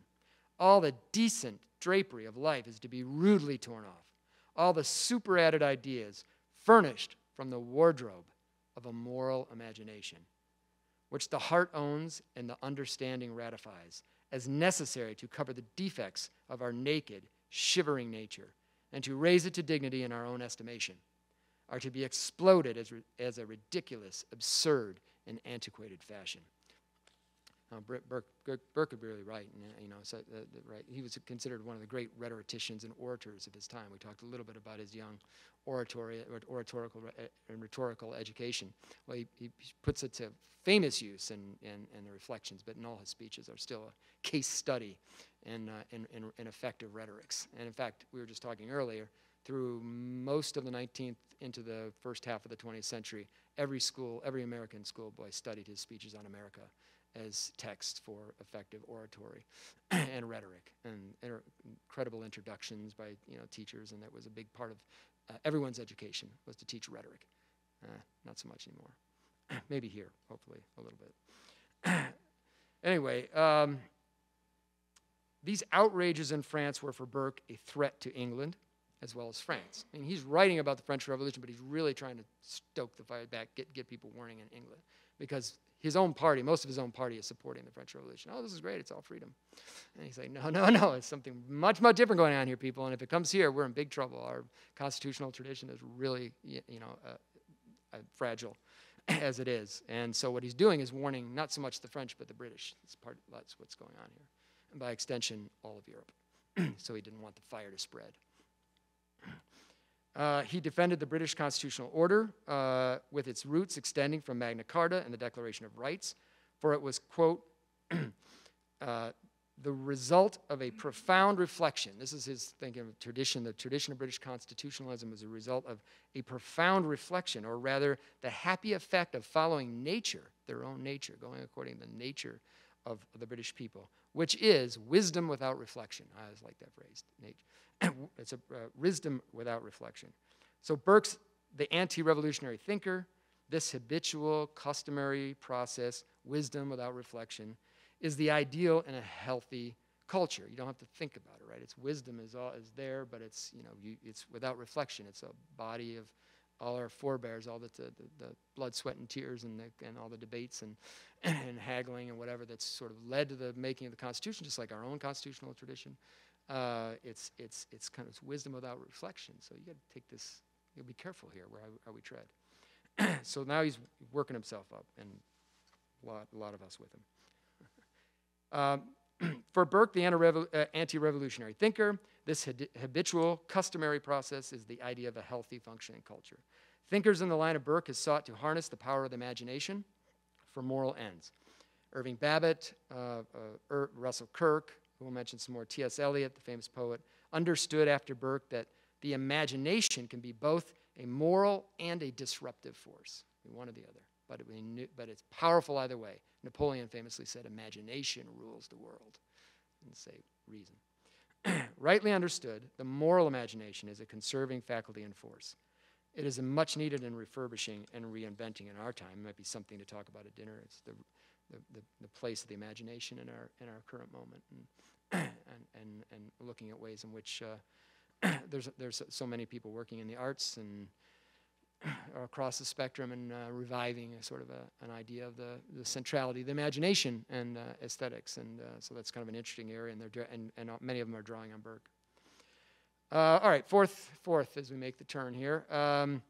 All the decent drapery of life is to be rudely torn off. All the superadded ideas furnished from the wardrobe of a moral imagination, which the heart owns and the understanding ratifies as necessary to cover the defects of our naked, shivering nature and to raise it to dignity in our own estimation, are to be exploded as, as a ridiculous, absurd, and antiquated fashion. Uh, Burke, Burke, Burke really right. And, you know, so, uh, right. He was considered one of the great rhetoricians and orators of his time. We talked a little bit about his young oratory, oratorical uh, and rhetorical education. Well, he, he puts it to famous use in, in, in, the reflections, but in all his speeches are still a case study in, uh, in, in, in effective rhetorics. And in fact, we were just talking earlier, through most of the 19th into the first half of the 20th century, every school, every American schoolboy studied his speeches on America as texts for effective oratory and rhetoric and incredible introductions by you know teachers and that was a big part of uh, everyone's education was to teach rhetoric. Uh, not so much anymore. Maybe here hopefully a little bit. Anyway um, these outrages in france were for burke a threat to england as well as france. I mean he's writing about the french revolution but he's really trying to stoke the fire back get, get people warning in england because his own party, most of his own party, is supporting the French Revolution. Oh, this is great, it's all freedom. And he's like, no, no, no, it's something much, much different going on here, people. And if it comes here, we're in big trouble. Our constitutional tradition is really, you know, uh, uh, fragile as it is. And so what he's doing is warning not so much the French, but the British. Part, that's what's going on here. And by extension, all of Europe. so he didn't want the fire to spread. Uh, he defended the British constitutional order uh, with its roots extending from Magna Carta and the Declaration of Rights, for it was, quote, uh, the result of a profound reflection. This is his thinking of tradition. The tradition of British constitutionalism is a result of a profound reflection, or rather, the happy effect of following nature, their own nature, going according to the nature of the British people, which is wisdom without reflection. I always like that phrase. Nature. it's a uh, wisdom without reflection. So Burke's the anti-revolutionary thinker. This habitual, customary process, wisdom without reflection, is the ideal in a healthy culture. You don't have to think about it, right? It's wisdom is all is there, but it's you know you, it's without reflection. It's a body of all our forebears, all the, the, the, blood, sweat, and tears, and, the, and all the debates and, and haggling and whatever that's sort of led to the making of the Constitution, just like our own constitutional tradition. Uh, it's, it's, it's kind of wisdom without reflection. So you got to take this, you'll be careful here where how we tread. so now he's working himself up, and a lot, a lot of us with him. um, for Burke, the uh, anti revolutionary thinker, this habitual, customary process is the idea of a healthy, functioning culture. Thinkers in the line of Burke have sought to harness the power of the imagination for moral ends. Irving Babbitt, uh, uh, Russell Kirk, we'll mention some more. T.S. Eliot, the famous poet, understood after Burke that the imagination can be both a moral and a disruptive force, one or the other. But, it, but it's powerful either way. Napoleon famously said, Imagination rules the world. And say reason. Rightly understood, the moral imagination is a conserving faculty and force. It is a much needed in refurbishing and reinventing in our time. It might be something to talk about at dinner. It's the, the, the, the place of the imagination in our, in our current moment. And and, and, and looking at ways in which uh, there's, there's so many people working in the arts and across the spectrum and uh, reviving a sort of a, an idea of the, the centrality of the imagination and uh, aesthetics. And uh, so that's kind of an interesting area, and, they're and, and many of them are drawing on Burke. Uh, all right, fourth, fourth as we make the turn here. Um,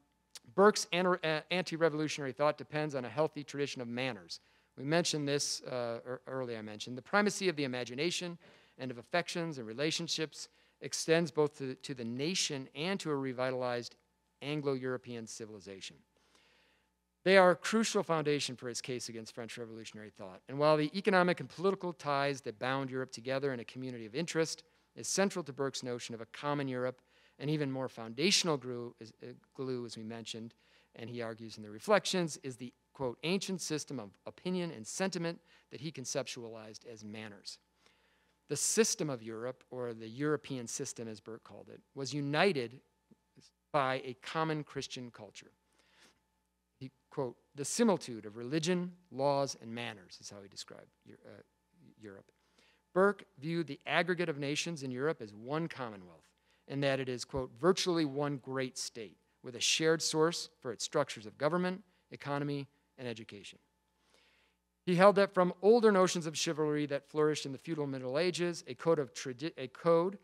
Burke's anti revolutionary thought depends on a healthy tradition of manners. We mentioned this uh, earlier, I mentioned the primacy of the imagination and of affections and relationships extends both to, to the nation and to a revitalized Anglo European civilization. They are a crucial foundation for his case against French revolutionary thought. And while the economic and political ties that bound Europe together in a community of interest is central to Burke's notion of a common Europe, and even more foundational glue, uh, glue as we mentioned, and he argues in the reflections, is the, quote, ancient system of opinion and sentiment that he conceptualized as manners. The system of Europe, or the European system as Burke called it, was united by a common Christian culture. He, quote, the similitude of religion, laws, and manners is how he described uh, Europe. Burke viewed the aggregate of nations in Europe as one commonwealth, and that it is, quote, virtually one great state with a shared source for its structures of government, economy, and education. He held that from older notions of chivalry that flourished in the feudal Middle Ages, a code, of tradi- a code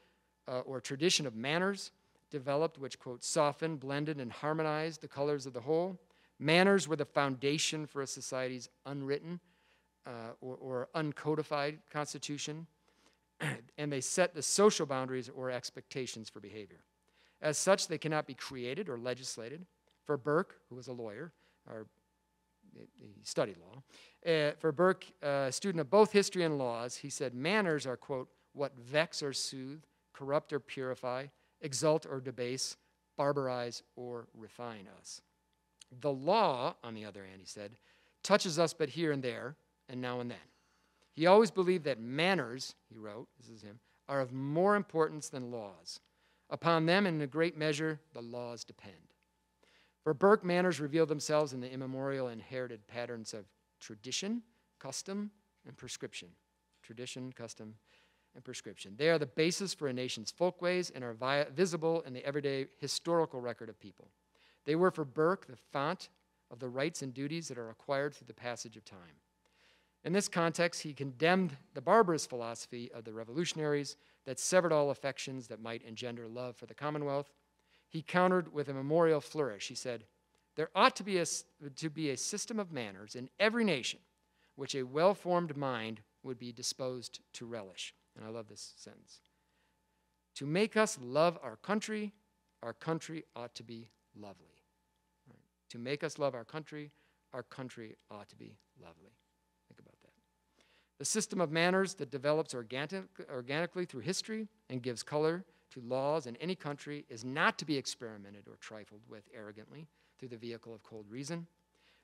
uh, or tradition of manners developed which, quote, softened, blended, and harmonized the colors of the whole. Manners were the foundation for a society's unwritten uh, or, or uncodified constitution, and they set the social boundaries or expectations for behavior. As such, they cannot be created or legislated. For Burke, who was a lawyer, or he studied law, uh, for Burke, uh, a student of both history and laws, he said, Manners are, quote, what vex or soothe, corrupt or purify, exalt or debase, barbarize or refine us. The law, on the other hand, he said, touches us but here and there, and now and then. He always believed that manners, he wrote, this is him, are of more importance than laws. Upon them, in a great measure, the laws depend. For Burke, manners reveal themselves in the immemorial inherited patterns of tradition, custom, and prescription. Tradition, custom, and prescription. They are the basis for a nation's folkways and are vi- visible in the everyday historical record of people. They were for Burke the font of the rights and duties that are acquired through the passage of time. In this context, he condemned the barbarous philosophy of the revolutionaries that severed all affections that might engender love for the Commonwealth. He countered with a memorial flourish. He said, There ought to be a, to be a system of manners in every nation which a well formed mind would be disposed to relish. And I love this sentence. To make us love our country, our country ought to be lovely. Right? To make us love our country, our country ought to be lovely. Think about that. The system of manners that develops organic, organically through history and gives color to laws in any country is not to be experimented or trifled with arrogantly through the vehicle of cold reason.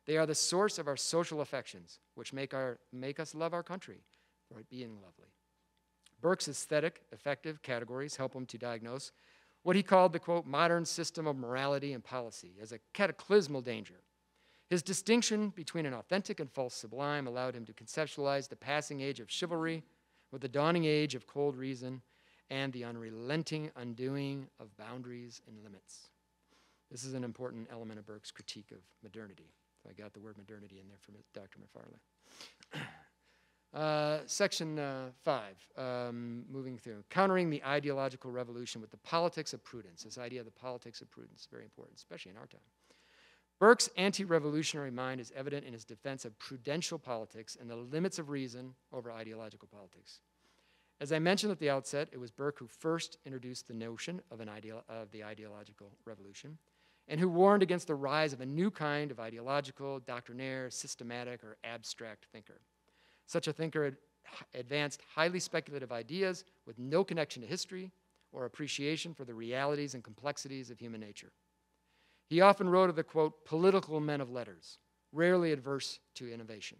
They are the source of our social affections, which make, our, make us love our country for it being lovely. Burke's aesthetic, affective categories help him to diagnose what he called the quote, modern system of morality and policy as a cataclysmal danger. His distinction between an authentic and false sublime allowed him to conceptualize the passing age of chivalry with the dawning age of cold reason and the unrelenting undoing of boundaries and limits. This is an important element of Burke's critique of modernity. So I got the word modernity in there from Dr. Macfarlane. Uh, section uh, five, um, moving through. Countering the ideological revolution with the politics of prudence. This idea of the politics of prudence is very important, especially in our time. Burke's anti revolutionary mind is evident in his defense of prudential politics and the limits of reason over ideological politics. As I mentioned at the outset, it was Burke who first introduced the notion of, an of the ideological revolution and who warned against the rise of a new kind of ideological, doctrinaire, systematic, or abstract thinker. Such a thinker had advanced highly speculative ideas with no connection to history or appreciation for the realities and complexities of human nature. He often wrote of the quote, political men of letters, rarely adverse to innovation,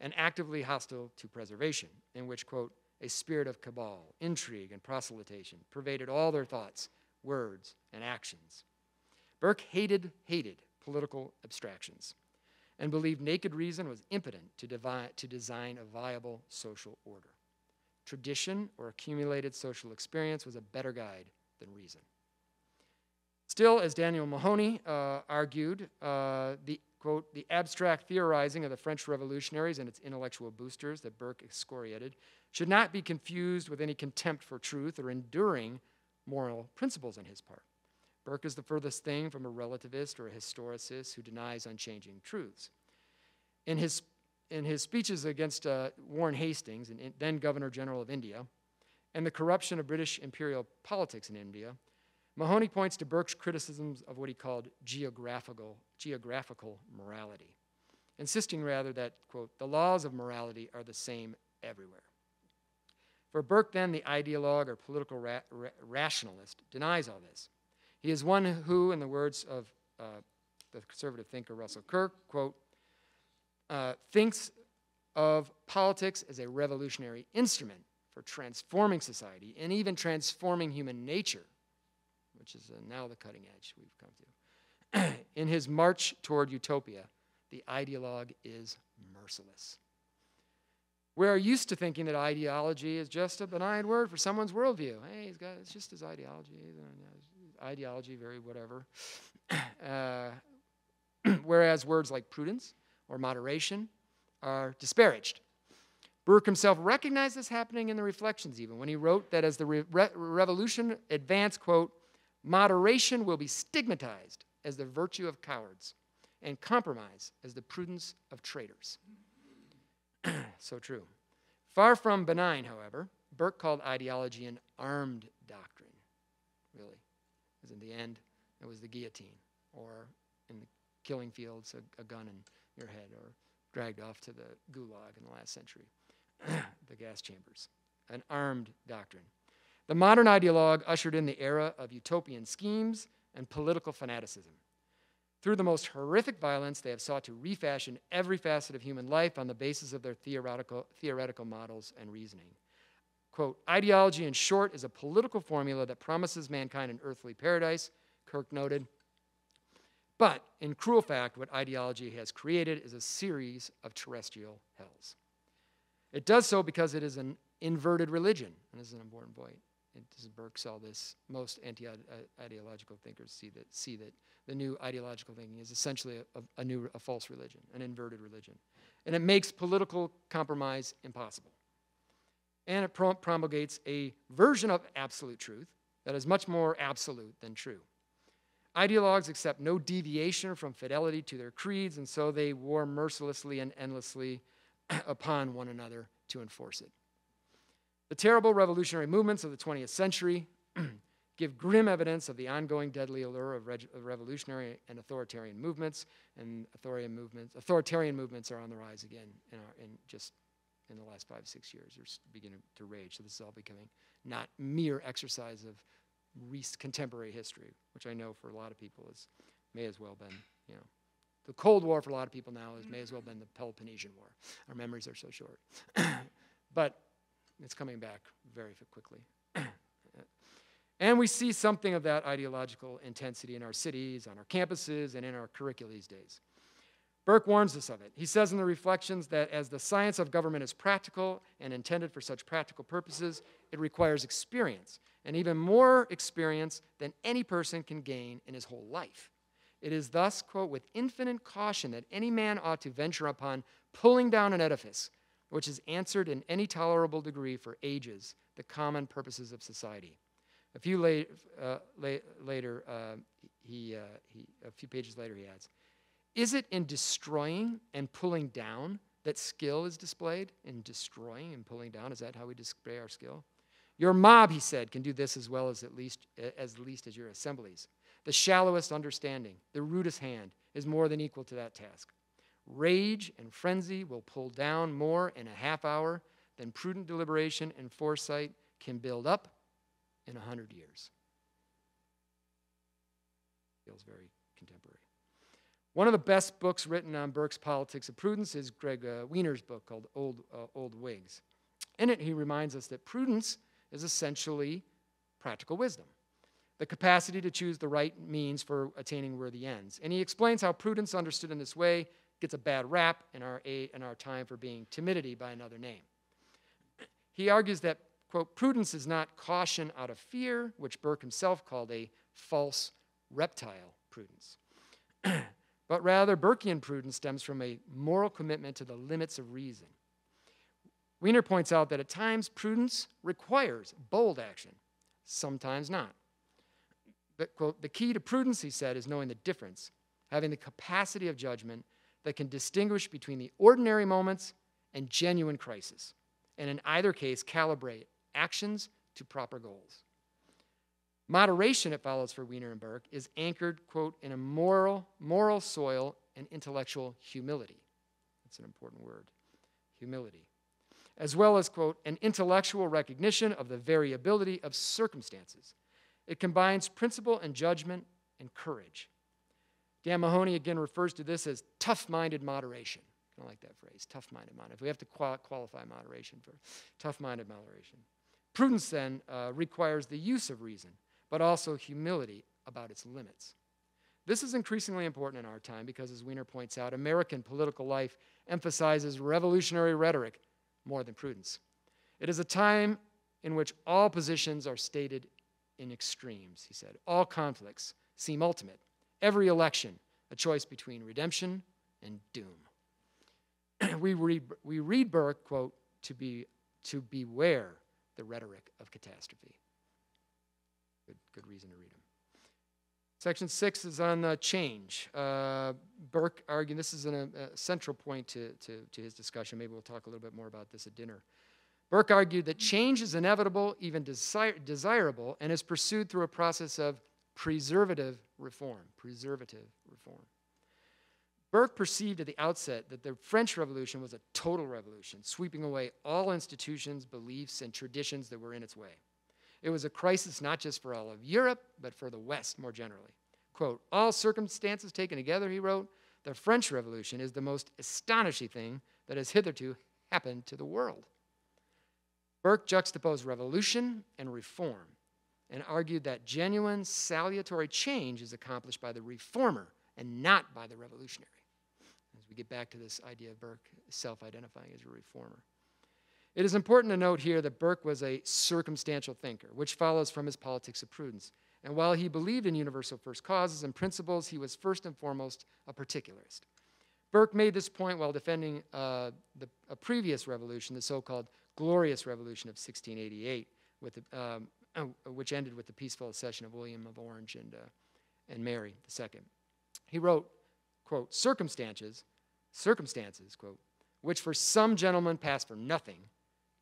and actively hostile to preservation, in which, quote, a spirit of cabal, intrigue, and proselytation pervaded all their thoughts, words, and actions. Burke hated, hated political abstractions and believed naked reason was impotent to, to design a viable social order. Tradition or accumulated social experience was a better guide than reason. Still, as Daniel Mahoney uh, argued, uh, the quote, the abstract theorizing of the French revolutionaries and its intellectual boosters that Burke excoriated should not be confused with any contempt for truth or enduring moral principles on his part. Burke is the furthest thing from a relativist or a historicist who denies unchanging truths. In his, in his speeches against uh, Warren Hastings, then Governor General of India, and the corruption of British imperial politics in India, Mahoney points to Burke's criticisms of what he called geographical, geographical morality, insisting rather that, quote, the laws of morality are the same everywhere. For Burke, then, the ideologue or political ra- ra- rationalist denies all this. He is one who, in the words of uh, the conservative thinker Russell Kirk, quote, uh, thinks of politics as a revolutionary instrument for transforming society and even transforming human nature, which is uh, now the cutting edge we've come to. in his march toward utopia, the ideologue is merciless. We are used to thinking that ideology is just a benign word for someone's worldview. Hey, he's got, it's just his ideology ideology, very whatever. Uh, whereas words like prudence or moderation are disparaged. Burke himself recognized this happening in the Reflections, even when he wrote that as the re- revolution advanced, quote, moderation will be stigmatized as the virtue of cowards, and compromise as the prudence of traitors. so true. Far from benign, however, Burke called ideology an armed doctrine, really because in the end, it was the guillotine, or in the killing fields, a, a gun in your head, or dragged off to the gulag in the last century, the gas chambers. An armed doctrine. The modern ideologue ushered in the era of utopian schemes and political fanaticism. Through the most horrific violence, they have sought to refashion every facet of human life on the basis of their theoretical, theoretical models and reasoning. Quote, ideology, in short, is a political formula that promises mankind an earthly paradise, Kirk noted. But in cruel fact, what ideology has created is a series of terrestrial hells. It does so because it is an inverted religion, and this is an important point. Burke saw this. Most anti-ideological thinkers see that see that the new ideological thinking is essentially a, a, new, a false religion, an inverted religion, and it makes political compromise impossible. And it promulgates a version of absolute truth that is much more absolute than true. Ideologues accept no deviation from fidelity to their creeds, and so they war mercilessly and endlessly upon one another to enforce it. The terrible revolutionary movements of the 20th century give grim evidence of the ongoing deadly allure of, of revolutionary and authoritarian movements, and authoritarian movements, authoritarian movements are on the rise again in, our, in just in the last five, six years. They're beginning to rage. So this is all becoming not mere exercise of contemporary history, which I know for a lot of people is may as well been, you know, the Cold War for a lot of people now is may as well been the Peloponnesian War. Our memories are so short, but it's coming back very quickly. and we see something of that ideological intensity in our cities, on our campuses, and in our curricula these days. Burke warns us of it. He says in the Reflections that as the science of government is practical and intended for such practical purposes, it requires experience, and even more experience than any person can gain in his whole life. It is thus, quote, with infinite caution that any man ought to venture upon pulling down an edifice which has answered in any tolerable degree for ages the common purposes of society. A few uh, later, uh, he, uh, he, a few pages later, he adds, Is it in destroying and pulling down that skill is displayed? In destroying and pulling down, is that how we display our skill? Your mob, he said, can do this as well as at least as least as your assemblies. The shallowest understanding, the rudest hand, is more than equal to that task. Rage and frenzy will pull down more in a half hour than prudent deliberation and foresight can build up in a hundred years. Feels very contemporary. One of the best books written on Burke's politics of prudence is Greg uh, Weiner's book called Old, uh, Old Whigs. In it, he reminds us that prudence is essentially practical wisdom, the capacity to choose the right means for attaining worthy ends. And he explains how prudence, understood in this way, gets a bad rap in our, in our time for being timidity by another name. He argues that, quote, prudence is not caution out of fear, which Burke himself called a false reptile prudence. but rather, Burkean prudence stems from a moral commitment to the limits of reason. Weiner points out that at times prudence requires bold action, sometimes not. But, quote, the key to prudence, he said, is knowing the difference, having the capacity of judgment that can distinguish between the ordinary moments and genuine crisis, and in either case, calibrate actions to proper goals. Moderation, it follows for Weiner and Burke, is anchored, quote, in a moral, moral soil and intellectual humility. That's an important word humility. As well as, quote, an intellectual recognition of the variability of circumstances. It combines principle and judgment and courage. Dan Mahoney again refers to this as tough minded moderation. I like that phrase, tough minded moderation. If we have to qualify moderation for tough minded moderation. Prudence then uh, requires the use of reason, but also humility about its limits. This is increasingly important in our time because, as Weiner points out, American political life emphasizes revolutionary rhetoric more than prudence. It is a time in which all positions are stated in extremes, he said. All conflicts seem ultimate. Every election, a choice between redemption and doom. we, read, we read Burke, quote, to, be, to beware the rhetoric of catastrophe. Good, good reason to read them. Section six is on uh, change. Uh, Burke arguing this is an, a central point to, to, to his discussion. Maybe we'll talk a little bit more about this at dinner. Burke argued that change is inevitable, even desir- desirable, and is pursued through a process of preservative reform. Preservative reform. Burke perceived at the outset that the French Revolution was a total revolution, sweeping away all institutions, beliefs, and traditions that were in its way. It was a crisis not just for all of Europe, but for the West more generally. Quote, all circumstances taken together, he wrote, the French Revolution is the most astonishing thing that has hitherto happened to the world. Burke juxtaposed revolution and reform and argued that genuine salutary change is accomplished by the reformer and not by the revolutionary. As we get back to this idea of Burke self identifying as a reformer. It is important to note here that Burke was a circumstantial thinker, which follows from his politics of prudence. And while he believed in universal first causes and principles, he was first and foremost a particularist. Burke made this point while defending uh, the, a previous revolution, the so called Glorious Revolution of 1688, with um, uh, which ended with the peaceful accession of William of Orange and, uh, and Mary II. He wrote, quote, circumstances, circumstances, quote, which for some gentlemen pass for nothing,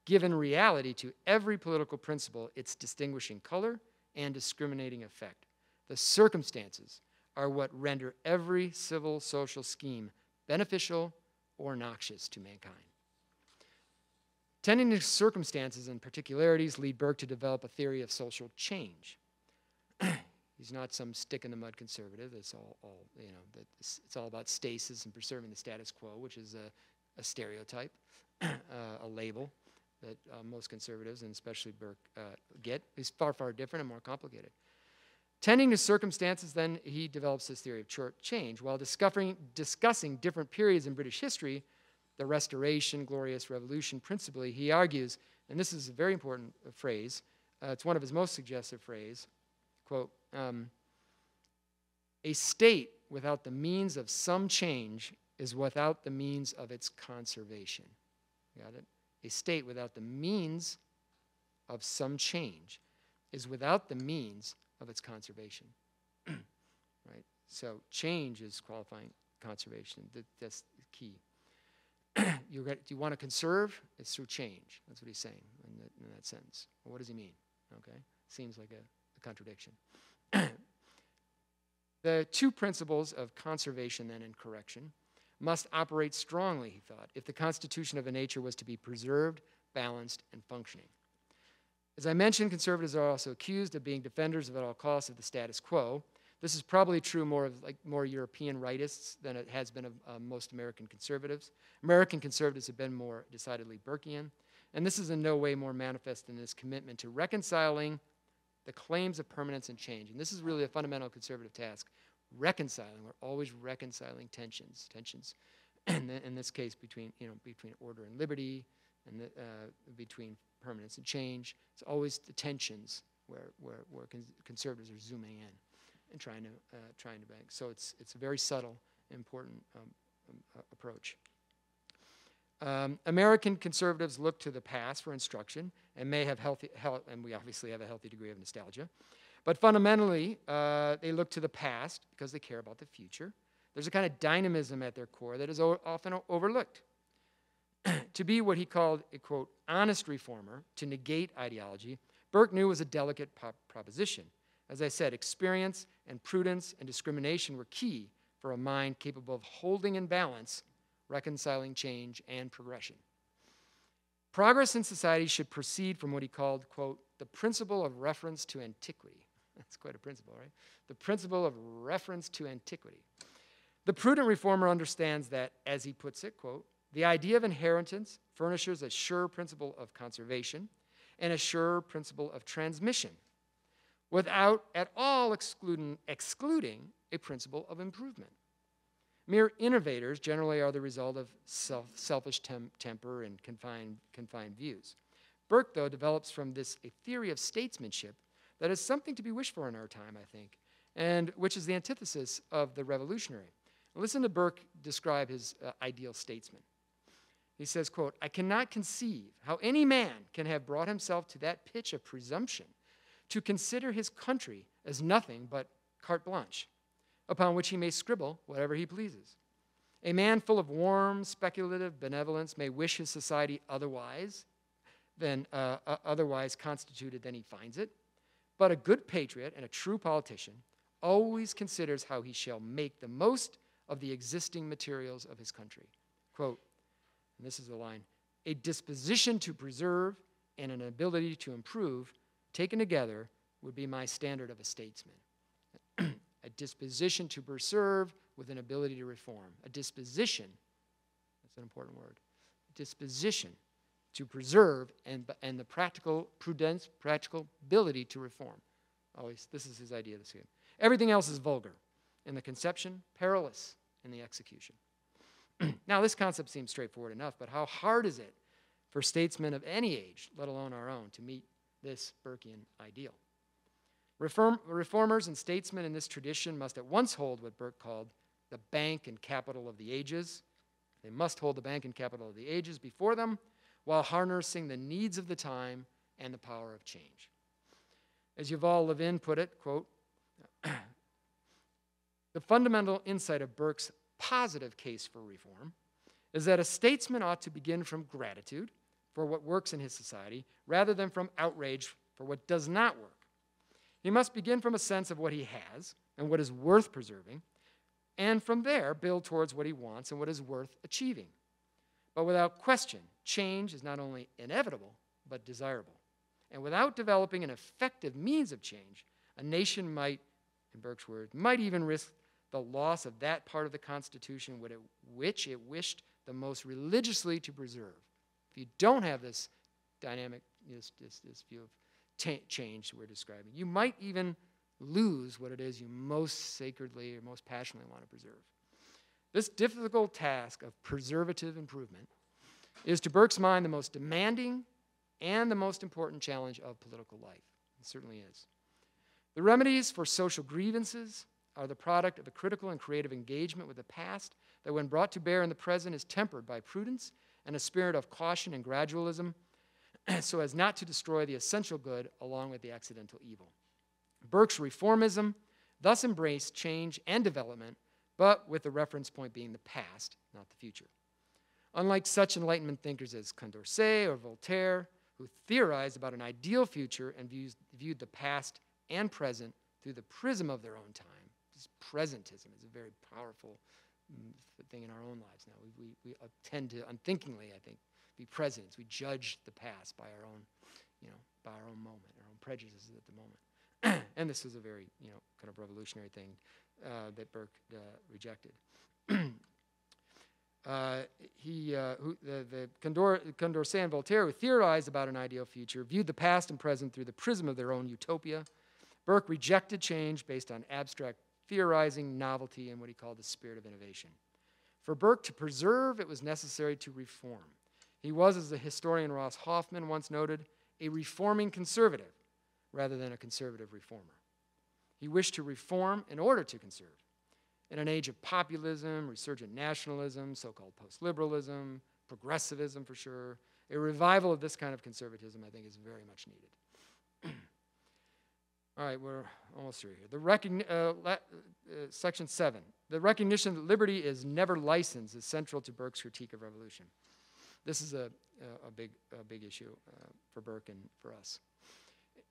given reality to every political principle its distinguishing color and discriminating effect. The circumstances are what render every civil social scheme beneficial or noxious to mankind. Tending to circumstances and particularities lead Burke to develop a theory of social change. He's not some stick in the mud conservative. It's all, all you know. It's all about stasis and preserving the status quo, which is a, a stereotype, uh, a label that uh, most conservatives, and especially Burke, uh, get. He's far, far different and more complicated. Tending to circumstances, then, he develops his theory of short change. While discovering, discussing different periods in British history, the Restoration, Glorious Revolution, principally, he argues, and this is a very important uh, phrase, uh, it's one of his most suggestive phrases, quote, um, a state without the means of some change is without the means of its conservation. Got it? A state without the means of some change is without the means of its conservation. right? So change is qualifying conservation. That, that's key. you do you want to conserve? It's through change. That's what he's saying in, the, in that sentence. Well, what does he mean? Okay, seems like a, a contradiction. the two principles of conservation then and correction must operate strongly, he thought, if the constitution of a nature was to be preserved, balanced, and functioning. As I mentioned, conservatives are also accused of being defenders of at all costs of the status quo. This is probably true more of like more European rightists than it has been of uh, most American conservatives. American conservatives have been more decidedly Burkean, and this is in no way more manifest than this commitment to reconciling the claims of permanence and change. And this is really a fundamental conservative task. Reconciling, we're always reconciling tensions, tensions, in, in this case between you know between order and liberty, and the, uh, between permanence and change. It's always the tensions where, where, where conservatives are zooming in and trying to, uh, trying to bank. So it's, it's a very subtle, important um, um, uh, approach. Um, American conservatives look to the past for instruction and may have healthy, health, and we obviously have a healthy degree of nostalgia. But fundamentally, uh, they look to the past because they care about the future. There's a kind of dynamism at their core that is often overlooked. to be what he called a quote, honest reformer, to negate ideology, Burke knew was a delicate proposition. As I said, experience and prudence and discrimination were key for a mind capable of holding in balance, reconciling change and progression. Progress in society should proceed from what he called, quote, the principle of reference to antiquity. That's quite a principle, right? The principle of reference to antiquity. The prudent reformer understands that, as he puts it, quote, the idea of inheritance furnishes a sure principle of conservation and a sure principle of transmission without at all excluding, excluding a principle of improvement. Mere innovators generally are the result of self, selfish tem- temper and confined, confined views. Burke, though, develops from this a theory of statesmanship that is something to be wished for in our time, I think, and which is the antithesis of the revolutionary. Listen to Burke describe his uh, ideal statesman. He says, quote, I cannot conceive how any man can have brought himself to that pitch of presumption to consider his country as nothing but carte blanche, upon which he may scribble whatever he pleases. A man full of warm, speculative benevolence may wish his society otherwise than uh, uh, otherwise constituted than he finds it. But a good patriot and a true politician always considers how he shall make the most of the existing materials of his country. Quote, and this is the line a disposition to preserve and an ability to improve, taken together, would be my standard of a statesman. a disposition to preserve with an ability to reform. A disposition, that's an important word, disposition to preserve and, and the practical prudence, practical ability to reform. Oh, Always, this is his idea of the scheme. Everything else is vulgar in the conception, perilous in the execution. now, this concept seems straightforward enough, but how hard is it for statesmen of any age, let alone our own, to meet this Burkean ideal? Reform, reformers and statesmen in this tradition must at once hold what Burke called the bank and capital of the ages. They must hold the bank and capital of the ages before them while harnessing the needs of the time and the power of change. As Yuval Levin put it, quote, the fundamental insight of Burke's positive case for reform is that a statesman ought to begin from gratitude for what works in his society rather than from outrage for what does not work. He must begin from a sense of what he has and what is worth preserving, and from there build towards what he wants and what is worth achieving. But without question, change is not only inevitable, but desirable. And without developing an effective means of change, a nation might, in Burke's words, might even risk the loss of that part of the Constitution which it wished the most religiously to preserve. If you don't have this dynamic, this, this, this view of change we're describing, you might even lose what it is you most sacredly or most passionately want to preserve. This difficult task of preservative improvement is, to Burke's mind, the most demanding and the most important challenge of political life. It certainly is. The remedies for social grievances are the product of a critical and creative engagement with the past that, when brought to bear in the present, is tempered by prudence and a spirit of caution and gradualism so as not to destroy the essential good along with the accidental evil. Burke's reformism thus embraced change and development, but with the reference point being the past, not the future. Unlike such Enlightenment thinkers as Condorcet or Voltaire, who theorized about an ideal future and views, viewed the past and present through the prism of their own time. This presentism is a very powerful mm, thing in our own lives now. We, we, we tend to unthinkingly, I think, be presentists. We judge the past by our own, you know, by our own moment, our own prejudices at the moment. and this is a very, you know, kind of revolutionary thing uh, that Burke uh, rejected. Uh, he, uh, who, the, the Condor, Condorcet and Voltaire, who theorized about an ideal future, viewed the past and present through the prism of their own utopia. Burke rejected change based on abstract theorizing, novelty, and what he called the spirit of innovation. For Burke to preserve, it was necessary to reform. He was, as the historian Ross Hoffman once noted, a reforming conservative rather than a conservative reformer. He wished to reform in order to conserve. In an age of populism, resurgent nationalism, so called post liberalism, progressivism for sure, a revival of this kind of conservatism, I think, is very much needed. All right, we're almost through here. The recogni- uh, la- uh, section seven. The recognition that liberty is never licensed is central to Burke's critique of revolution. This is a, a, big, a big issue uh, for Burke and for us.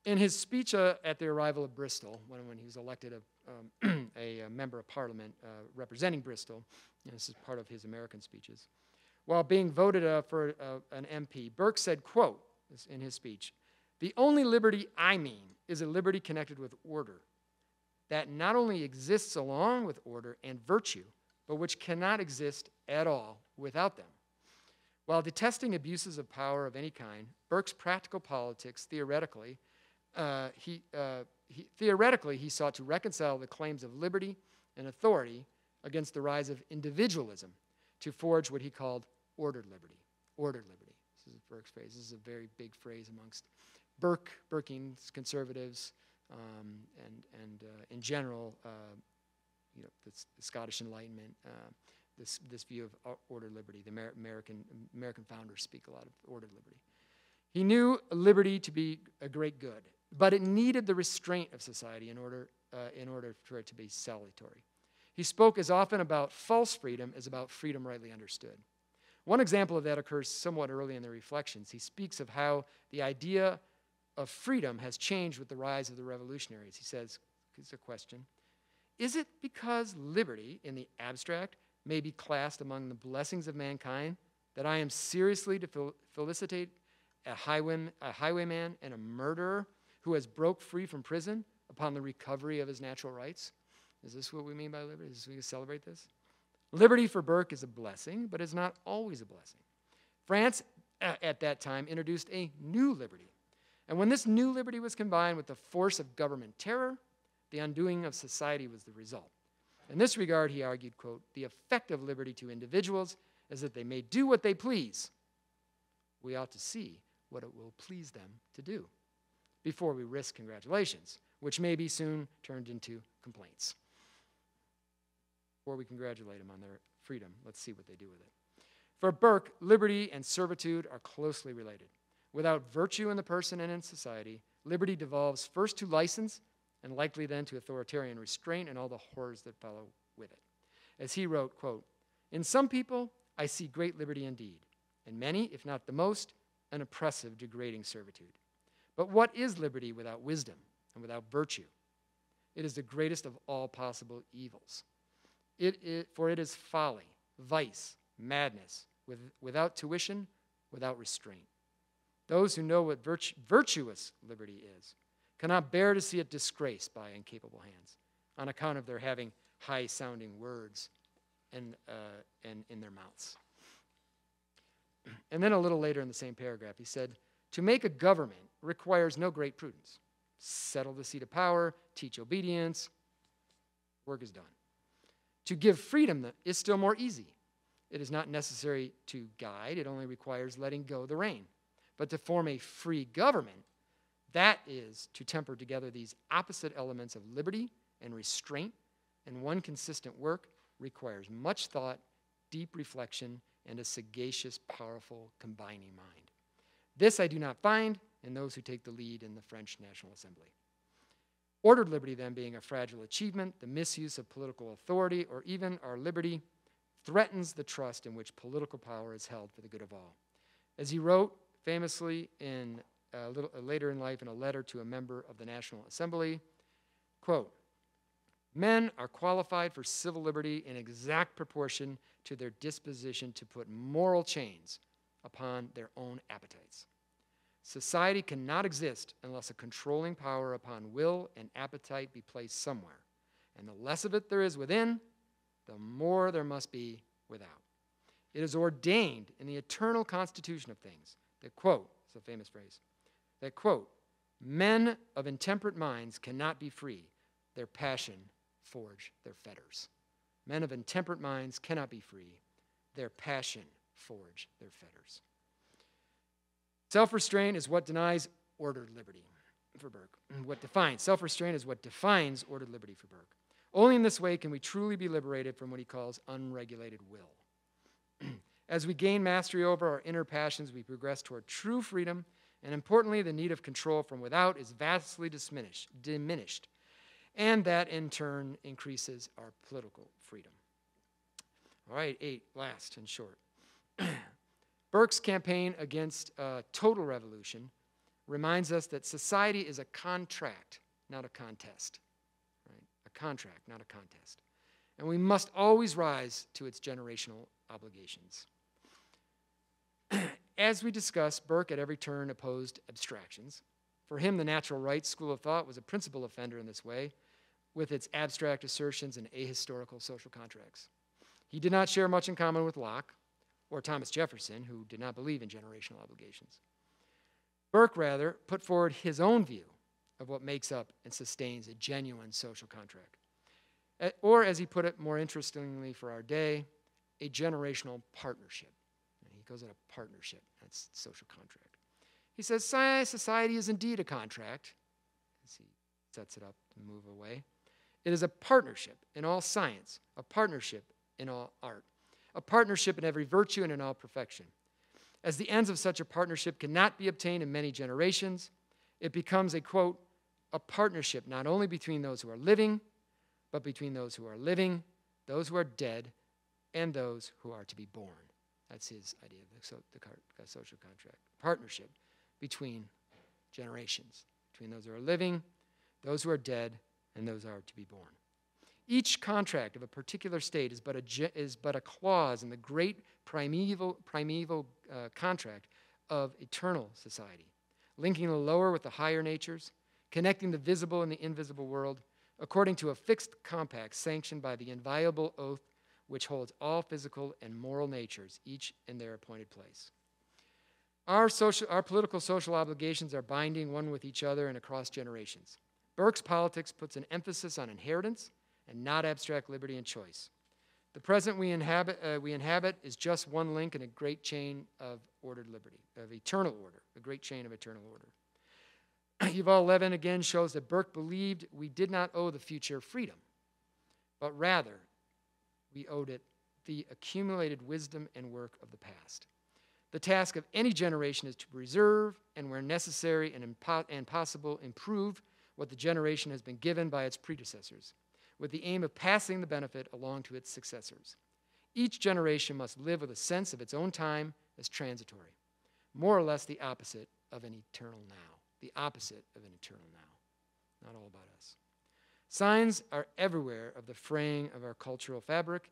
In his speech uh, at the arrival of Bristol, when, when he was elected a, um, a, a, member of parliament uh, representing Bristol, this is part of his American speeches, while being voted uh, for uh, an MP, Burke said, quote, in his speech, the only liberty I mean is a liberty connected with order, that not only exists along with order and virtue, but which cannot exist at all without them. While detesting abuses of power of any kind, Burke's practical politics theoretically uh, he, uh, he, theoretically, he sought to reconcile the claims of liberty and authority against the rise of individualism to forge what he called ordered liberty. Ordered liberty. This is Burke's phrase. This is a very big phrase amongst Burke, Burkeans conservatives, um, and, and uh, in general, uh, you know, the, the Scottish Enlightenment, uh, this, this view of ordered liberty. The Amer- American, American founders speak a lot of ordered liberty. He knew liberty to be a great good, but it needed the restraint of society in order, uh, in order for it to be salutary. He spoke as often about false freedom as about freedom rightly understood. One example of that occurs somewhat early in the reflections. He speaks of how the idea of freedom has changed with the rise of the revolutionaries. He says, it's a question Is it because liberty, in the abstract, may be classed among the blessings of mankind that I am seriously to felicitate a, highway, a highwayman and a murderer who has broke free from prison upon the recovery of his natural rights? Is this what we mean by liberty? Is this we celebrate this? Liberty for Burke is a blessing, but it's not always a blessing. France, at that time, introduced a new liberty. And when this new liberty was combined with the force of government terror, the undoing of society was the result. In this regard, he argued, quote, the effect of liberty to individuals is that they may do what they please. We ought to see what it will please them to do before we risk congratulations, which may be soon turned into complaints. Before we congratulate them on their freedom, let's see what they do with it. For Burke, liberty and servitude are closely related. Without virtue in the person and in society, liberty devolves first to license and likely then to authoritarian restraint and all the horrors that follow with it. As he wrote, quote, In some people I see great liberty indeed, in many, if not the most, an oppressive, degrading servitude. But what is liberty without wisdom and without virtue? It is the greatest of all possible evils. For it is folly, vice, madness, with, without tuition, without restraint. Those who know what virtu- virtuous liberty is cannot bear to see it disgraced by incapable hands on account of their having high sounding words in, uh, in, in their mouths. And then a little later in the same paragraph, he said, To make a government requires no great prudence. Settle the seat of power, teach obedience, work is done. To give freedom is still more easy. It is not necessary to guide, it only requires letting go the rein. But to form a free government, that is to temper together these opposite elements of liberty and restraint, and one consistent work requires much thought, deep reflection, and a sagacious, powerful, combining mind. This I do not find in those who take the lead in the French National Assembly. Ordered liberty, then, being a fragile achievement, the misuse of political authority, or even our liberty, threatens the trust in which political power is held for the good of all. As he wrote famously in a little uh, later in life in a letter to a member of the National Assembly, quote, Men are qualified for civil liberty in exact proportion to their disposition to put moral chains upon their own appetites. Society cannot exist unless a controlling power upon will and appetite be placed somewhere. And the less of it there is within, the more there must be without. It is ordained in the eternal constitution of things that, quote, it's a famous phrase, that, quote, men of intemperate minds cannot be free. Their passion forge their fetters. Men of intemperate minds cannot be free. Their passion forge their fetters. Self restraint is what denies ordered liberty for Burke. Mm, what defines self restraint is what defines ordered liberty for Burke. Only in this way can we truly be liberated from what he calls unregulated will. As we gain mastery over our inner passions, we progress toward true freedom, and importantly, the need of control from without is vastly diminished, diminished and that in turn increases our political freedom. All right, eight, last and short. Burke's campaign against uh, total revolution reminds us that society is a contract, not a contest. Right? A contract, not a contest. And we must always rise to its generational obligations. As we discussed, Burke at every turn opposed abstractions. For him, the natural rights school of thought was a principal offender in this way, with its abstract assertions and ahistorical social contracts. He did not share much in common with Locke or Thomas Jefferson, who did not believe in generational obligations. Burke, rather, put forward his own view of what makes up and sustains a genuine social contract. Or, as he put it more interestingly for our day, a generational partnership. He calls it a partnership. That's social contract. He says society is indeed a contract, as he sets it up to move away. It is a partnership in all science, a partnership in all art, a partnership in every virtue and in all perfection. As the ends of such a partnership cannot be obtained in many generations, it becomes a quote, a partnership not only between those who are living, but between those who are living, those who are dead, and those who are to be born. That's his idea of the, social contract. Partnership between generations, between those who are living, those who are dead, and those who are to be born. Each contract of a particular state is but a, is but a clause in the great primeval, primeval uh, contract of eternal society, linking the lower with the higher natures, connecting the visible and the invisible world, according to a fixed compact sanctioned by the inviolable oath which holds all physical and moral natures, each in their appointed place. Our, social, our political social obligations are binding one with each other and across generations. Burke's politics puts an emphasis on inheritance and not abstract liberty and choice. The present we inhabit, uh, we inhabit is just one link in a great chain of ordered liberty, of eternal order, a great chain of eternal order. Yuval Levin again shows that Burke believed we did not owe the future freedom, but rather we owed it the accumulated wisdom and work of the past. The task of any generation is to preserve and, where necessary and, impo- and possible, improve what the generation has been given by its predecessors, with the aim of passing the benefit along to its successors. Each generation must live with a sense of its own time as transitory, more or less the opposite of an eternal now. The opposite of an eternal now. Not all about us. Signs are everywhere of the fraying of our cultural fabric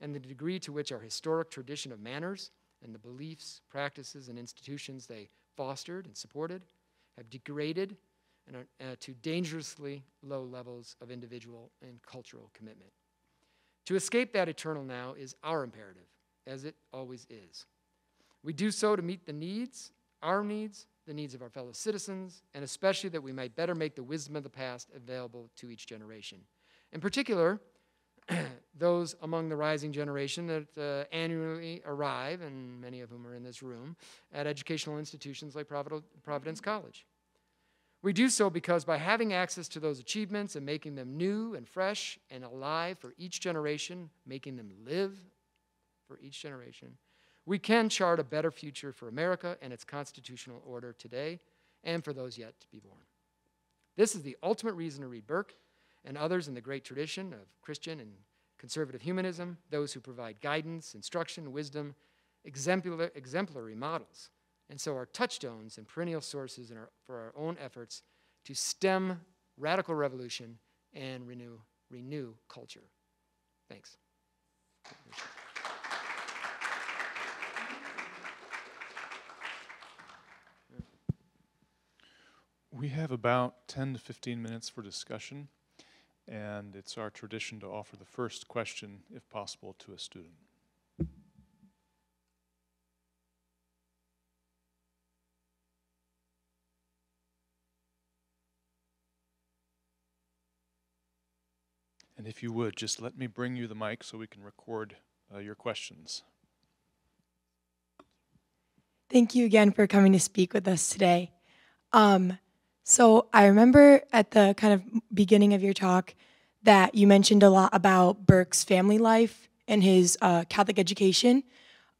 and the degree to which our historic tradition of manners and the beliefs, practices, and institutions they fostered and supported have degraded and are, uh, to dangerously low levels of individual and cultural commitment. To escape that eternal now is our imperative, as it always is. We do so to meet the needs, our needs, the needs of our fellow citizens, and especially that we might better make the wisdom of the past available to each generation. In particular, those among the rising generation that uh, annually arrive, and many of whom are in this room, at educational institutions like Providence College. We do so because by having access to those achievements and making them new and fresh and alive for each generation, making them live for each generation, we can chart a better future for America and its constitutional order today and for those yet to be born. This is the ultimate reason to read Burke and others in the great tradition of Christian and conservative humanism, those who provide guidance, instruction, wisdom, exemplary models and so are touchstones and perennial sources our, for our own efforts to stem radical revolution and renew, renew culture. Thanks. We have about 10 to 15 minutes for discussion, and it's our tradition to offer the first question, if possible, to a student. And if you would, just let me bring you the mic so we can record uh, your questions. Thank you again for coming to speak with us today. Um, so, I remember at the kind of beginning of your talk that you mentioned a lot about Burke's family life and his uh, Catholic education.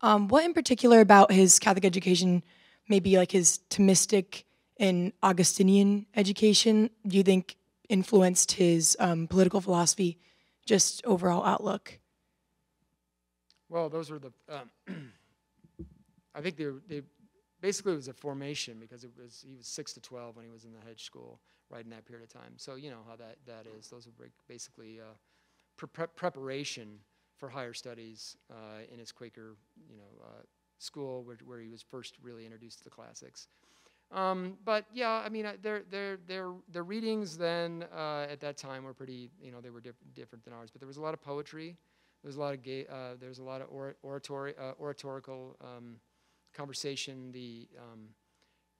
Um, what in particular about his Catholic education, maybe like his Thomistic and Augustinian education, do you think influenced his um, political philosophy, just overall outlook? Well, those were the. Um, I think they, they basically it was a formation because it was he was six to twelve when he was in the hedge school, right in that period of time. So you know how that that is. Those were basically uh, pre- preparation for higher studies uh, in his Quaker, you know, uh, school where, where he was first really introduced to the classics. Um, but yeah, I mean, their their their their readings then uh, at that time were pretty, you know, they were diff- different than ours. But there was a lot of poetry. There was a lot of gay, uh, there was a lot of or- oratory, uh, oratorical um, conversation. The um,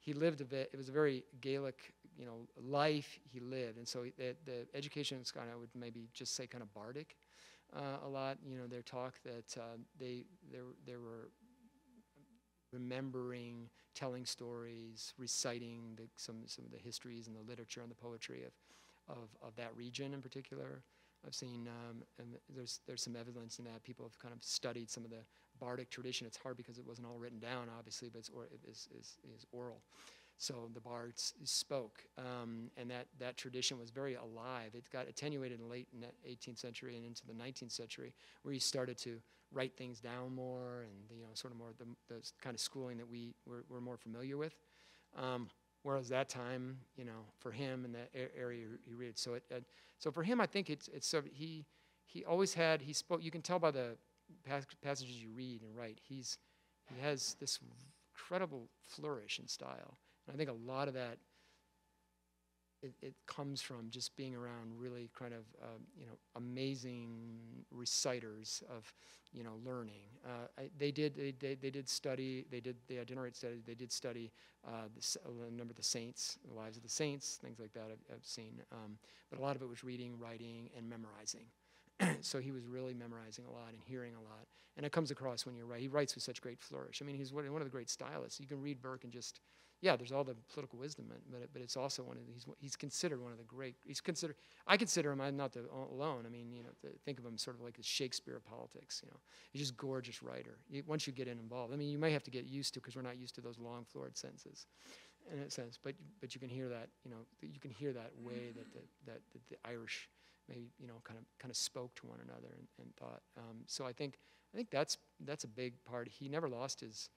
he lived a bit. It was a very Gaelic, you know, life he lived, and so the, the education is kind of I would maybe just say kind of bardic uh, a lot. You know, their talk that uh, they there there were remembering, telling stories, reciting the, some, some of the histories and the literature and the poetry of, of, of that region in particular. I've seen, um, and there's, there's some evidence in that people have kind of studied some of the bardic tradition. It's hard because it wasn't all written down, obviously, but it's or, it is, is, is oral. So the bards spoke, um, and that, that tradition was very alive. It got attenuated in the late 18th century and into the 19th century, where he started to write things down more and you know sort of more the, the kind of schooling that we were, were more familiar with. Um, whereas that time, you know, for him in that area he read, so it, uh, so for him, I think it's it's so he he always had he spoke. You can tell by the pas- passages you read and write. He's he has this incredible flourish in style, and I think a lot of that it, it comes from just being around really kind of um, you know amazing reciters of you know learning. Uh, I, they did they, they, they did study they did the itinerant study they did study uh, the, a number of the saints, the lives of the saints, things like that. I've, I've seen, um, but a lot of it was reading, writing, and memorizing. so he was really memorizing a lot and hearing a lot, and it comes across when you write. He writes with such great flourish. I mean, he's one of the great stylists. You can read Burke and just yeah, there's all the political wisdom, in but it, but it's also one of the, he's he's considered one of the great. He's considered. I consider him. I'm not the o- alone. I mean, you know, th- think of him sort of like the Shakespeare of politics. You know, he's just gorgeous writer. You, once you get in involved, I mean, you may have to get used to because we're not used to those long florid sentences, in a sense. But but you can hear that. You know, you can hear that way that the, that, that the Irish maybe you know kind of kind of spoke to one another and, and thought. Um, so I think I think that's that's a big part. He never lost his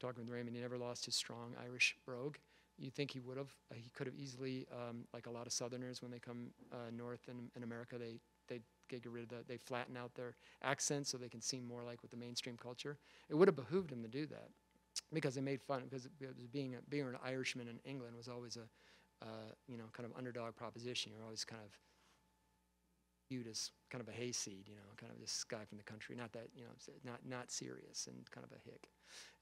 talking with Raymond, he never lost his strong Irish brogue. You think he would have? Uh, he could have easily, um, like a lot of Southerners, when they come uh, north in, in America, they they get rid of that. They flatten out their accent so they can seem more like with the mainstream culture. It would have behooved him to do that because they made fun because being a, being an Irishman in England was always a uh, you know kind of underdog proposition. You're always kind of viewed as kind of a hayseed, you know, kind of this guy from the country. Not that you know, not not serious and kind of a hick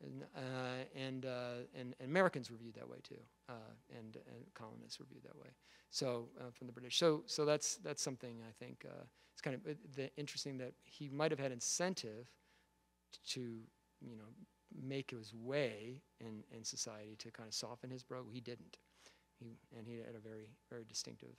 and uh, and, uh, and and Americans were viewed that way too, uh, and, and colonists were viewed that way. So uh, from the British, so so that's that's something I think uh, it's kind of uh, the interesting that he might have had incentive to you know make his way in, in society to kind of soften his brogue. He didn't, he and he had a very very distinctive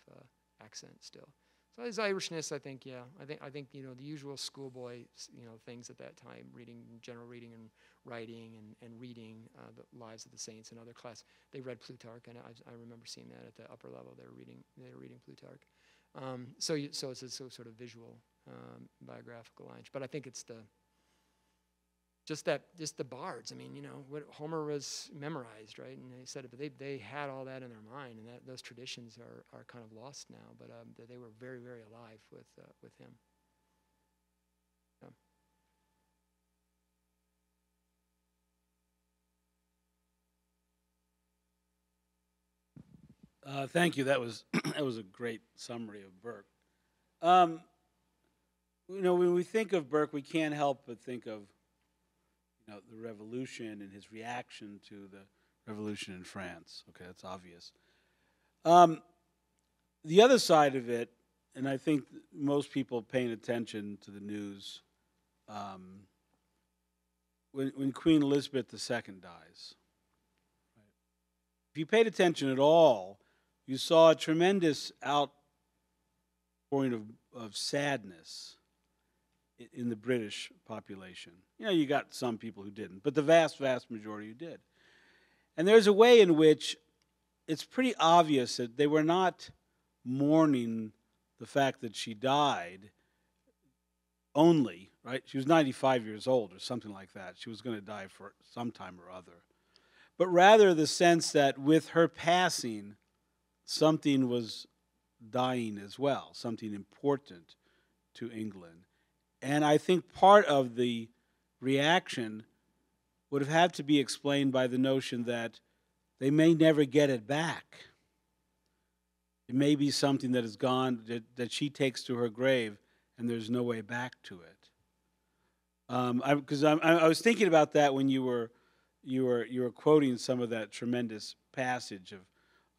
accent still. So his Irishness, I think, yeah, I think I think you know the usual schoolboy you know things at that time, reading general reading and writing and, and reading uh, the lives of the saints and other class. They read Plutarch, and I, I remember seeing that at the upper level. They were reading they were reading Plutarch. Um, so you, so it's a so sort of visual um, biographical line. But I think it's the just that just the bards. I mean, you know, what Homer was memorized, right? And they said it, but they they had all that in their mind, and that those traditions are are kind of lost now. But um, they were very very alive with uh, with him. Uh, thank you. That was that was a great summary of Burke. Um, you know, when we think of Burke, we can't help but think of know the revolution and his reaction to the revolution in France. Okay, that's obvious. Um, the other side of it, and I think most people paying attention to the news, um, when when Queen Elizabeth II dies. If you paid attention at all, you saw a tremendous outpouring of, of sadness in the British population. You know, you got some people who didn't, but the vast, vast majority who did. And there's a way in which it's pretty obvious that they were not mourning the fact that she died only, right? She was 95 years old or something like that. She was going to die for some time or other. But rather the sense that with her passing, something was dying as well, something important to England. And I think part of the reaction would have had to be explained by the notion that they may never get it back. It may be something that is gone, that, that she takes to her grave, and there's no way back to it. Because I, I, I was thinking about that when you were, you were, you were quoting some of that tremendous passage of,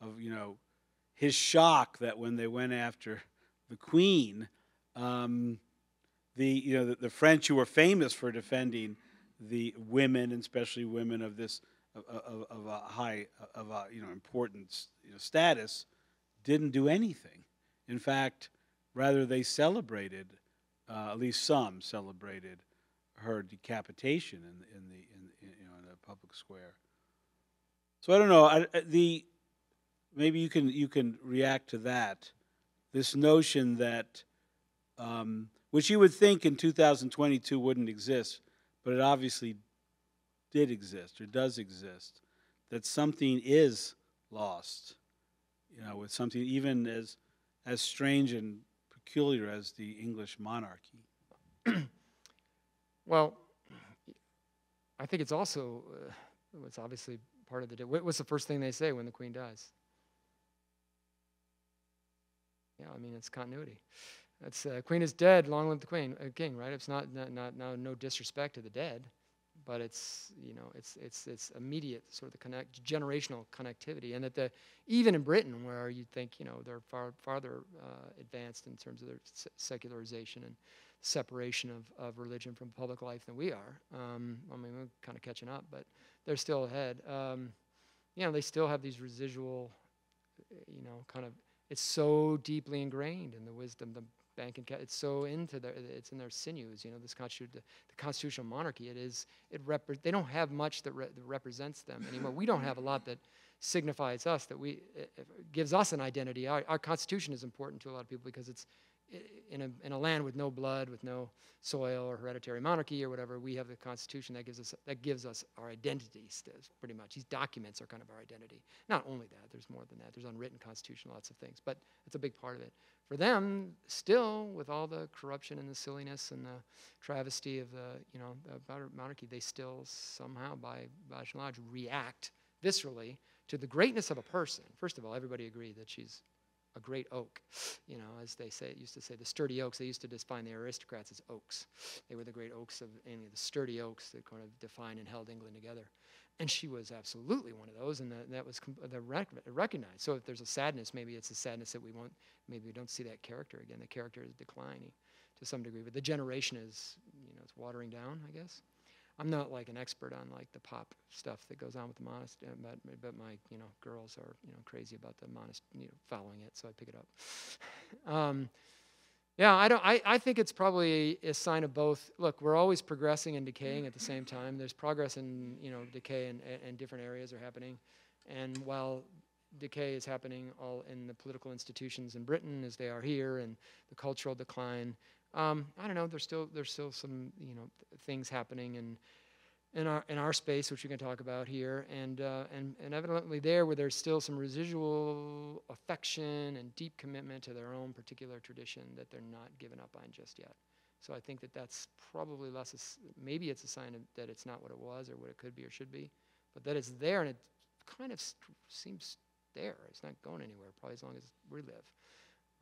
of you know, his shock that when they went after the Queen, um, the you know the, the French who were famous for defending the women, and especially women of this of, of, of a high of a you know importance you know, status, didn't do anything. In fact, rather they celebrated, uh, at least some celebrated her decapitation in, in the in, in, you know, in the public square. So I don't know. I- the maybe you can you can react to that. This notion that, um, which you would think in 2022 wouldn't exist, but it obviously did exist or does exist. That something is lost, you know, with something even as as strange and peculiar as the English monarchy. Well, I think it's also uh, it's obviously part of the. What, what's the first thing they say when the queen dies? Yeah, I mean, it's continuity. That's uh, Queen is dead, long live the Queen, uh, King, right? It's not, not, not, no, no disrespect to the dead, but it's, you know, it's, it's, it's immediate sort of the connect, generational connectivity. And that the, even in Britain, where you think, you know, they're far farther uh, advanced in terms of their se- secularization and separation of, of religion from public life than we are. Um, I mean, we're kind of catching up, but they're still ahead. Um, you know, they still have these residual, uh, you know, kind of, it's so deeply ingrained in the wisdom, the bank and it's so into their, it's in their sinews, you know, this constitu- the, the constitutional monarchy, it is, it repre- they don't have much that, re- that represents them anymore. We don't have a lot that signifies us, that we, gives us an identity. Our, our constitution is important to a lot of people because it's, in a, in a land with no blood, with no soil or hereditary monarchy or whatever, we have the Constitution that gives us that gives us our identity. Pretty much, these documents are kind of our identity. Not only that, there's more than that. There's unwritten constitution, lots of things, but it's a big part of it. For them, still, with all the corruption and the silliness and the travesty of the you know the monarchy, they still somehow, by by and large, react viscerally to the greatness of a person. First of all, everybody agreed that she's a great oak. You know, as they say, used to say, the sturdy oaks. They used to define the aristocrats as oaks. They were the great oaks of England, the sturdy oaks that kind of defined and held England together. And she was absolutely one of those, and that, that was the rec- recognized. So if there's a sadness, maybe it's a sadness that we won't, maybe we don't see that character again. The character is declining to some degree, but the generation is, you know, it's watering down, I guess. I'm not like an expert on like the pop stuff that goes on with the monastery, but, but my you know girls are you know crazy about the monastery, you know, following it, so I pick it up. um, yeah, I don't. I, I think it's probably a sign of both. Look, we're always progressing and decaying at the same time. There's progress and you know decay and, and different areas are happening, and while decay is happening all in the political institutions in Britain as they are here, and the cultural decline. Um, I don't know. There's still there's still some you know th- things happening in in our in our space, which we can talk about here, and uh, and and evidently there where there's still some residual affection and deep commitment to their own particular tradition that they're not given up on just yet. So I think that that's probably less. Maybe it's a sign of, that it's not what it was or what it could be or should be, but that it's there and it kind of st- seems there. It's not going anywhere. Probably as long as we live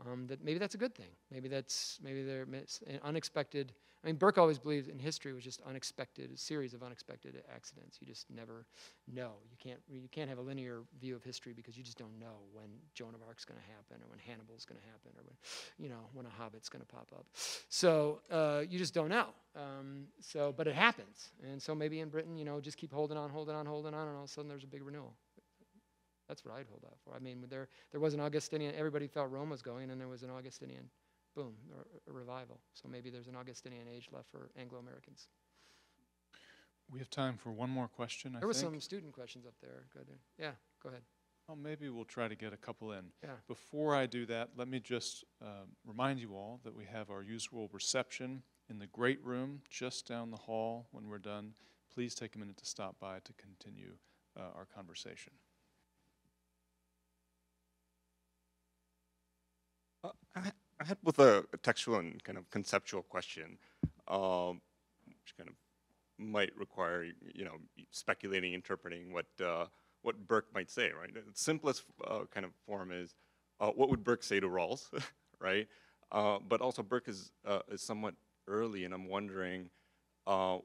um, that maybe that's a good thing. Maybe that's maybe they're mis- an unexpected. I mean, Burke always believed in history was just unexpected, a series of unexpected accidents. You just never know. You can't you can't have a linear view of history because you just don't know when Joan of Arc's going to happen, or when Hannibal's going to happen, or when you know when a Hobbit's going to pop up. So uh, you just don't know. Um, so, but it happens, and so maybe in Britain, you know, just keep holding on, holding on, holding on, and all of a sudden there's a big renewal. That's what I'd hold out for. I mean, there there was an Augustinian. Everybody thought Rome was going, and there was an Augustinian, boom, a, a revival. So maybe there's an Augustinian age left for Anglo Americans. We have time for one more question, I There were think. some student questions up there. Go ahead. Yeah, go ahead. Well, maybe we'll try to get a couple in. Yeah. Before I do that, let me just um, remind you all that we have our usual reception in the great room just down the hall. When we're done, please take a minute to stop by to continue uh, our conversation. Uh, I, ha- I had both a, textual and kind of conceptual question, um, which kind of might require you know speculating, interpreting what uh, what Burke might say. Right. The simplest uh, kind of form is uh, what would Burke say to Rawls, right? Uh, but also Burke is uh, is somewhat early, and I'm wondering uh,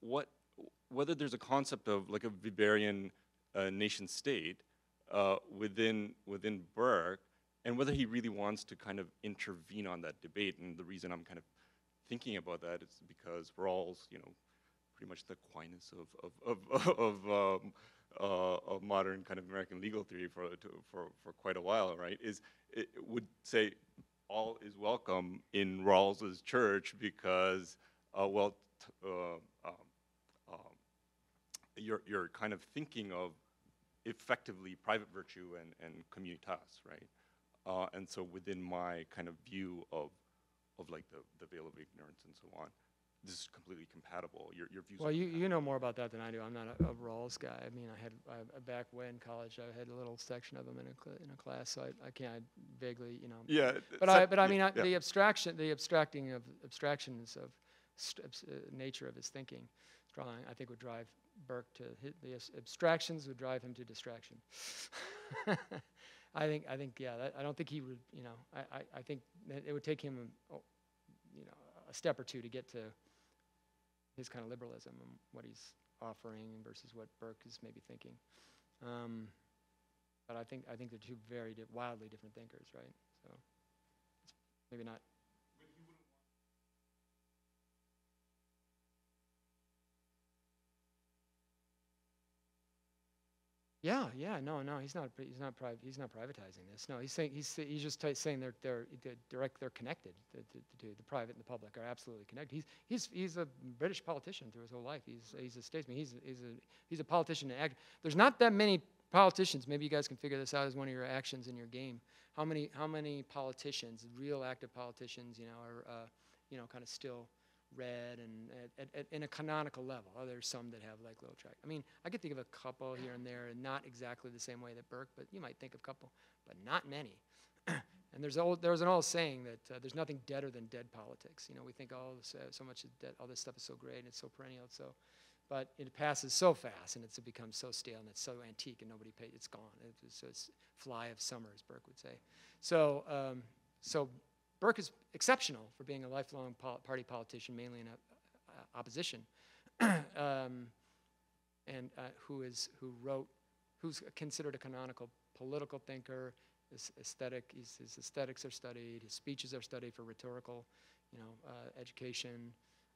what whether there's a concept of like a Weberian nation state within within Burke and whether he really wants to kind of intervene on that debate. And the reason I'm kind of thinking about that is because Rawls, you know, pretty much the Aquinas of of of of, um, uh, of modern kind of American legal theory for to, for for quite a while, right? Is it would say all is welcome in Rawls's church because, uh, well, uh, um, um, you're you're kind of thinking of effectively private virtue and and communitas, right? Uh, and so within my kind of view of of like the, the veil of ignorance and so on, this is completely compatible. Your your views. Well, are you, you know more about that than I do. I'm not a, a Rawls guy. I mean, I had I, back when college, I had a little section of them in a cl- in a class, so I, I can't I vaguely, you know. Yeah. But I but I yeah, mean I, yeah. the abstraction, the abstracting of abstractions of st- uh, nature of his thinking, drawing, I think would drive Burke to hit the abstractions would drive him to distraction. I think, I think, yeah, that, I don't think he would, you know, I, I, I think it would take him, oh, you know, a step or two to get to his kind of liberalism and what he's offering versus what Burke is maybe thinking. Um, but I think, I think they're two very di- wildly different thinkers, right? So maybe not. Yeah, yeah, no, no, he's not, he's not, priv- he's not privatizing this. No, he's saying, he's, he's just t- saying they're, they're, direct, they're connected. The, the, the, private and the public are absolutely connected. He's, he's, he's a British politician through his whole life. He's, he's a statesman. He's, he's a, he's a politician. There's not that many politicians. Maybe you guys can figure this out as one of your actions in your game. How many, how many politicians, real active politicians, you know, are, uh, you know, kind of still read and at, at, at, in a canonical level. Oh, there's some that have like little track. I mean, I could think of a couple here and there, and not exactly the same way that Burke, but you might think of a couple, but not many. and there's old, there's an old saying that uh, there's nothing deader than dead politics. You know, we think all this, uh, so much is dead, all this stuff is so great and it's so perennial, it's so, but it passes so fast and it's it becomes so stale and it's so antique and nobody pays. It's gone. It's, so it's fly of summer, as Burke would say. So, um, so Burke is exceptional for being a lifelong pol- party politician, mainly in a, uh, opposition, um, and uh, who is who wrote, who's considered a canonical political thinker. His aesthetic, his, his aesthetics are studied. His speeches are studied for rhetorical, you know, uh, education.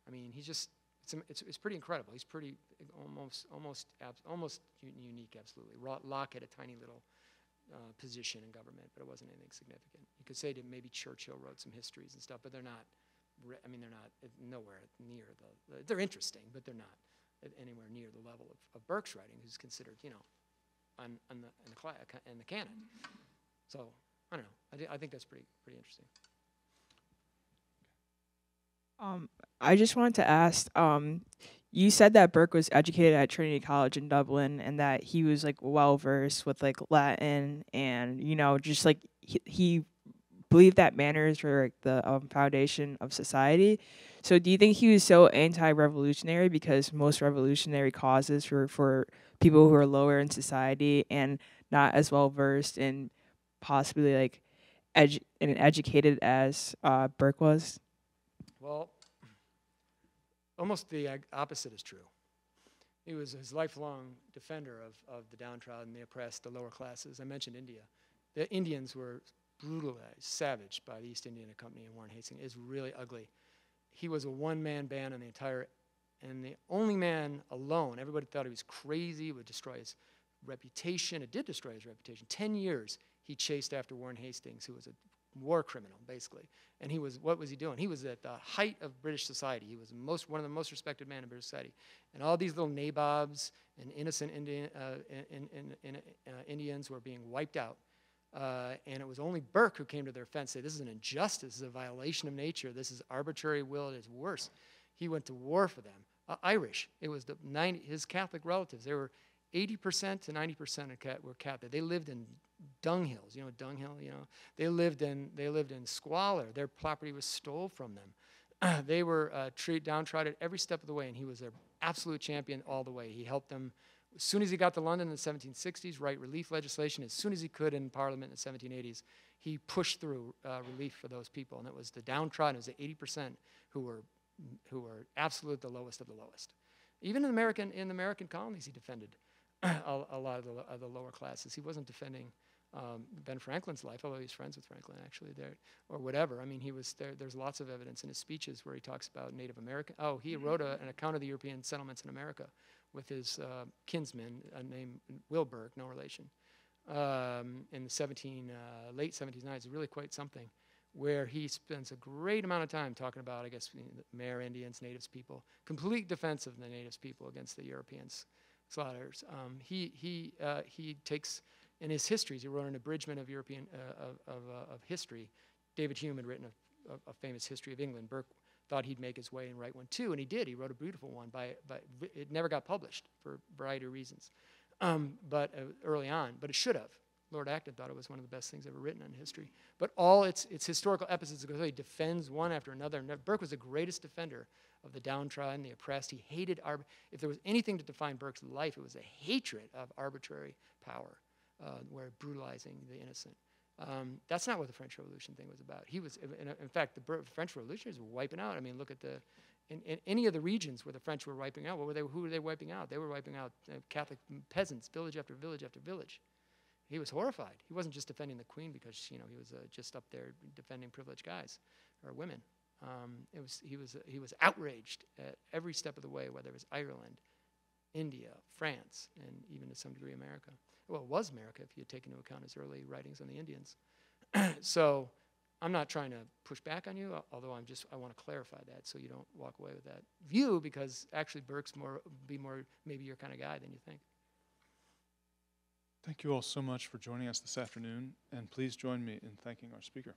I mean, he's just it's, it's, it's pretty incredible. He's pretty almost almost almost unique. Absolutely, Locke had a tiny little uh, position in government, but it wasn't anything significant. You could say that maybe Churchill wrote some histories and stuff, but they're not. I mean, they're not uh, nowhere near the. They're interesting, but they're not anywhere near the level of, of Burke's writing, who's considered, you know, on, on the in the, in the canon. So I don't know. I, I think that's pretty pretty interesting. Um, I just wanted to ask. Um, you said that Burke was educated at Trinity College in Dublin, and that he was like well versed with like Latin, and you know, just like he, he believed that manners were like the um, foundation of society. So, do you think he was so anti-revolutionary because most revolutionary causes were for people who are lower in society and not as well versed and possibly like edu- and educated as uh, Burke was? Well, almost the opposite is true. He was his lifelong defender of, of the downtrodden, the oppressed, the lower classes. I mentioned India. The Indians were brutalized, savaged by the East India Company and Warren Hastings. It's really ugly. He was a one-man band on the entire, and the only man alone. Everybody thought he was crazy. Would destroy his reputation. It did destroy his reputation. Ten years he chased after Warren Hastings, who was a war criminal, basically. And he was, what was he doing? He was at the height of British society. He was most, one of the most respected men in British society. And all these little nabobs and innocent Indian, uh, in, in, in, uh, Indians were being wiped out. Uh, and it was only Burke who came to their defense, say, this is an injustice, this is a violation of nature, this is arbitrary will, it is worse. He went to war for them. Uh, Irish, it was the 90, his Catholic relatives, they were 80% to 90% of cat were Catholic. They lived in dunghills, you know, dunghill, you know. They lived in, they lived in squalor. Their property was stole from them. they were uh, treated downtrodden every step of the way, and he was their absolute champion all the way. He helped them as soon as he got to London in the 1760s, write relief legislation. As soon as he could in Parliament in the 1780s, he pushed through uh, relief for those people, and it was the downtrodden. It was the 80% who were who were absolute the lowest of the lowest. Even in American in the American colonies, he defended a, a lot of the, of the lower classes. He wasn't defending um, Ben Franklin's life, although he's friends with Franklin actually there, or whatever. I mean, he was there. There's lots of evidence in his speeches where he talks about Native American. Oh, he wrote a, an account of the European settlements in America with his uh, kinsman uh, named Will Burke, no relation, um, in the 17 uh, late 1790s. It's really quite something. Where he spends a great amount of time talking about, I guess, Mare Indians, Natives people, complete defense of the Natives people against the Europeans slaughters. Um, he he uh, he takes in his histories. He wrote an abridgment of European uh, of of, uh, of history. David Hume had written a, a, famous history of England. Burke thought he'd make his way and write one too, and he did. He wrote a beautiful one. By by it never got published for a variety of reasons, um, but uh, early on. But it should have. Lord Acton thought it was one of the best things ever written in history. But all its its historical episodes he defends one after another. Burke was the greatest defender of the downtrodden, the oppressed. He hated, if there was anything to define Burke's life, it was a hatred of arbitrary power. Uh, were brutalizing the innocent. Um, that's not what the French Revolution thing was about. He was, in, in fact, the French Revolutionaries were wiping out. I mean, look at the, in, in any of the regions where the French were wiping out. What were they? Who were they wiping out? They were wiping out uh, Catholic peasants, village after village after village. He was horrified. He wasn't just defending the queen because you know he was uh, just up there defending privileged guys or women. Um, it was he was he was outraged at every step of the way, whether it was Ireland, India, France, and even to some degree America. Well, it was America if you take into account his early writings on the Indians. so I'm not trying to push back on you, although I'm just I want to clarify that so you don't walk away with that view because actually Burke's more be more maybe your kind of guy than you think. Thank you all so much for joining us this afternoon, and please join me in thanking our speaker.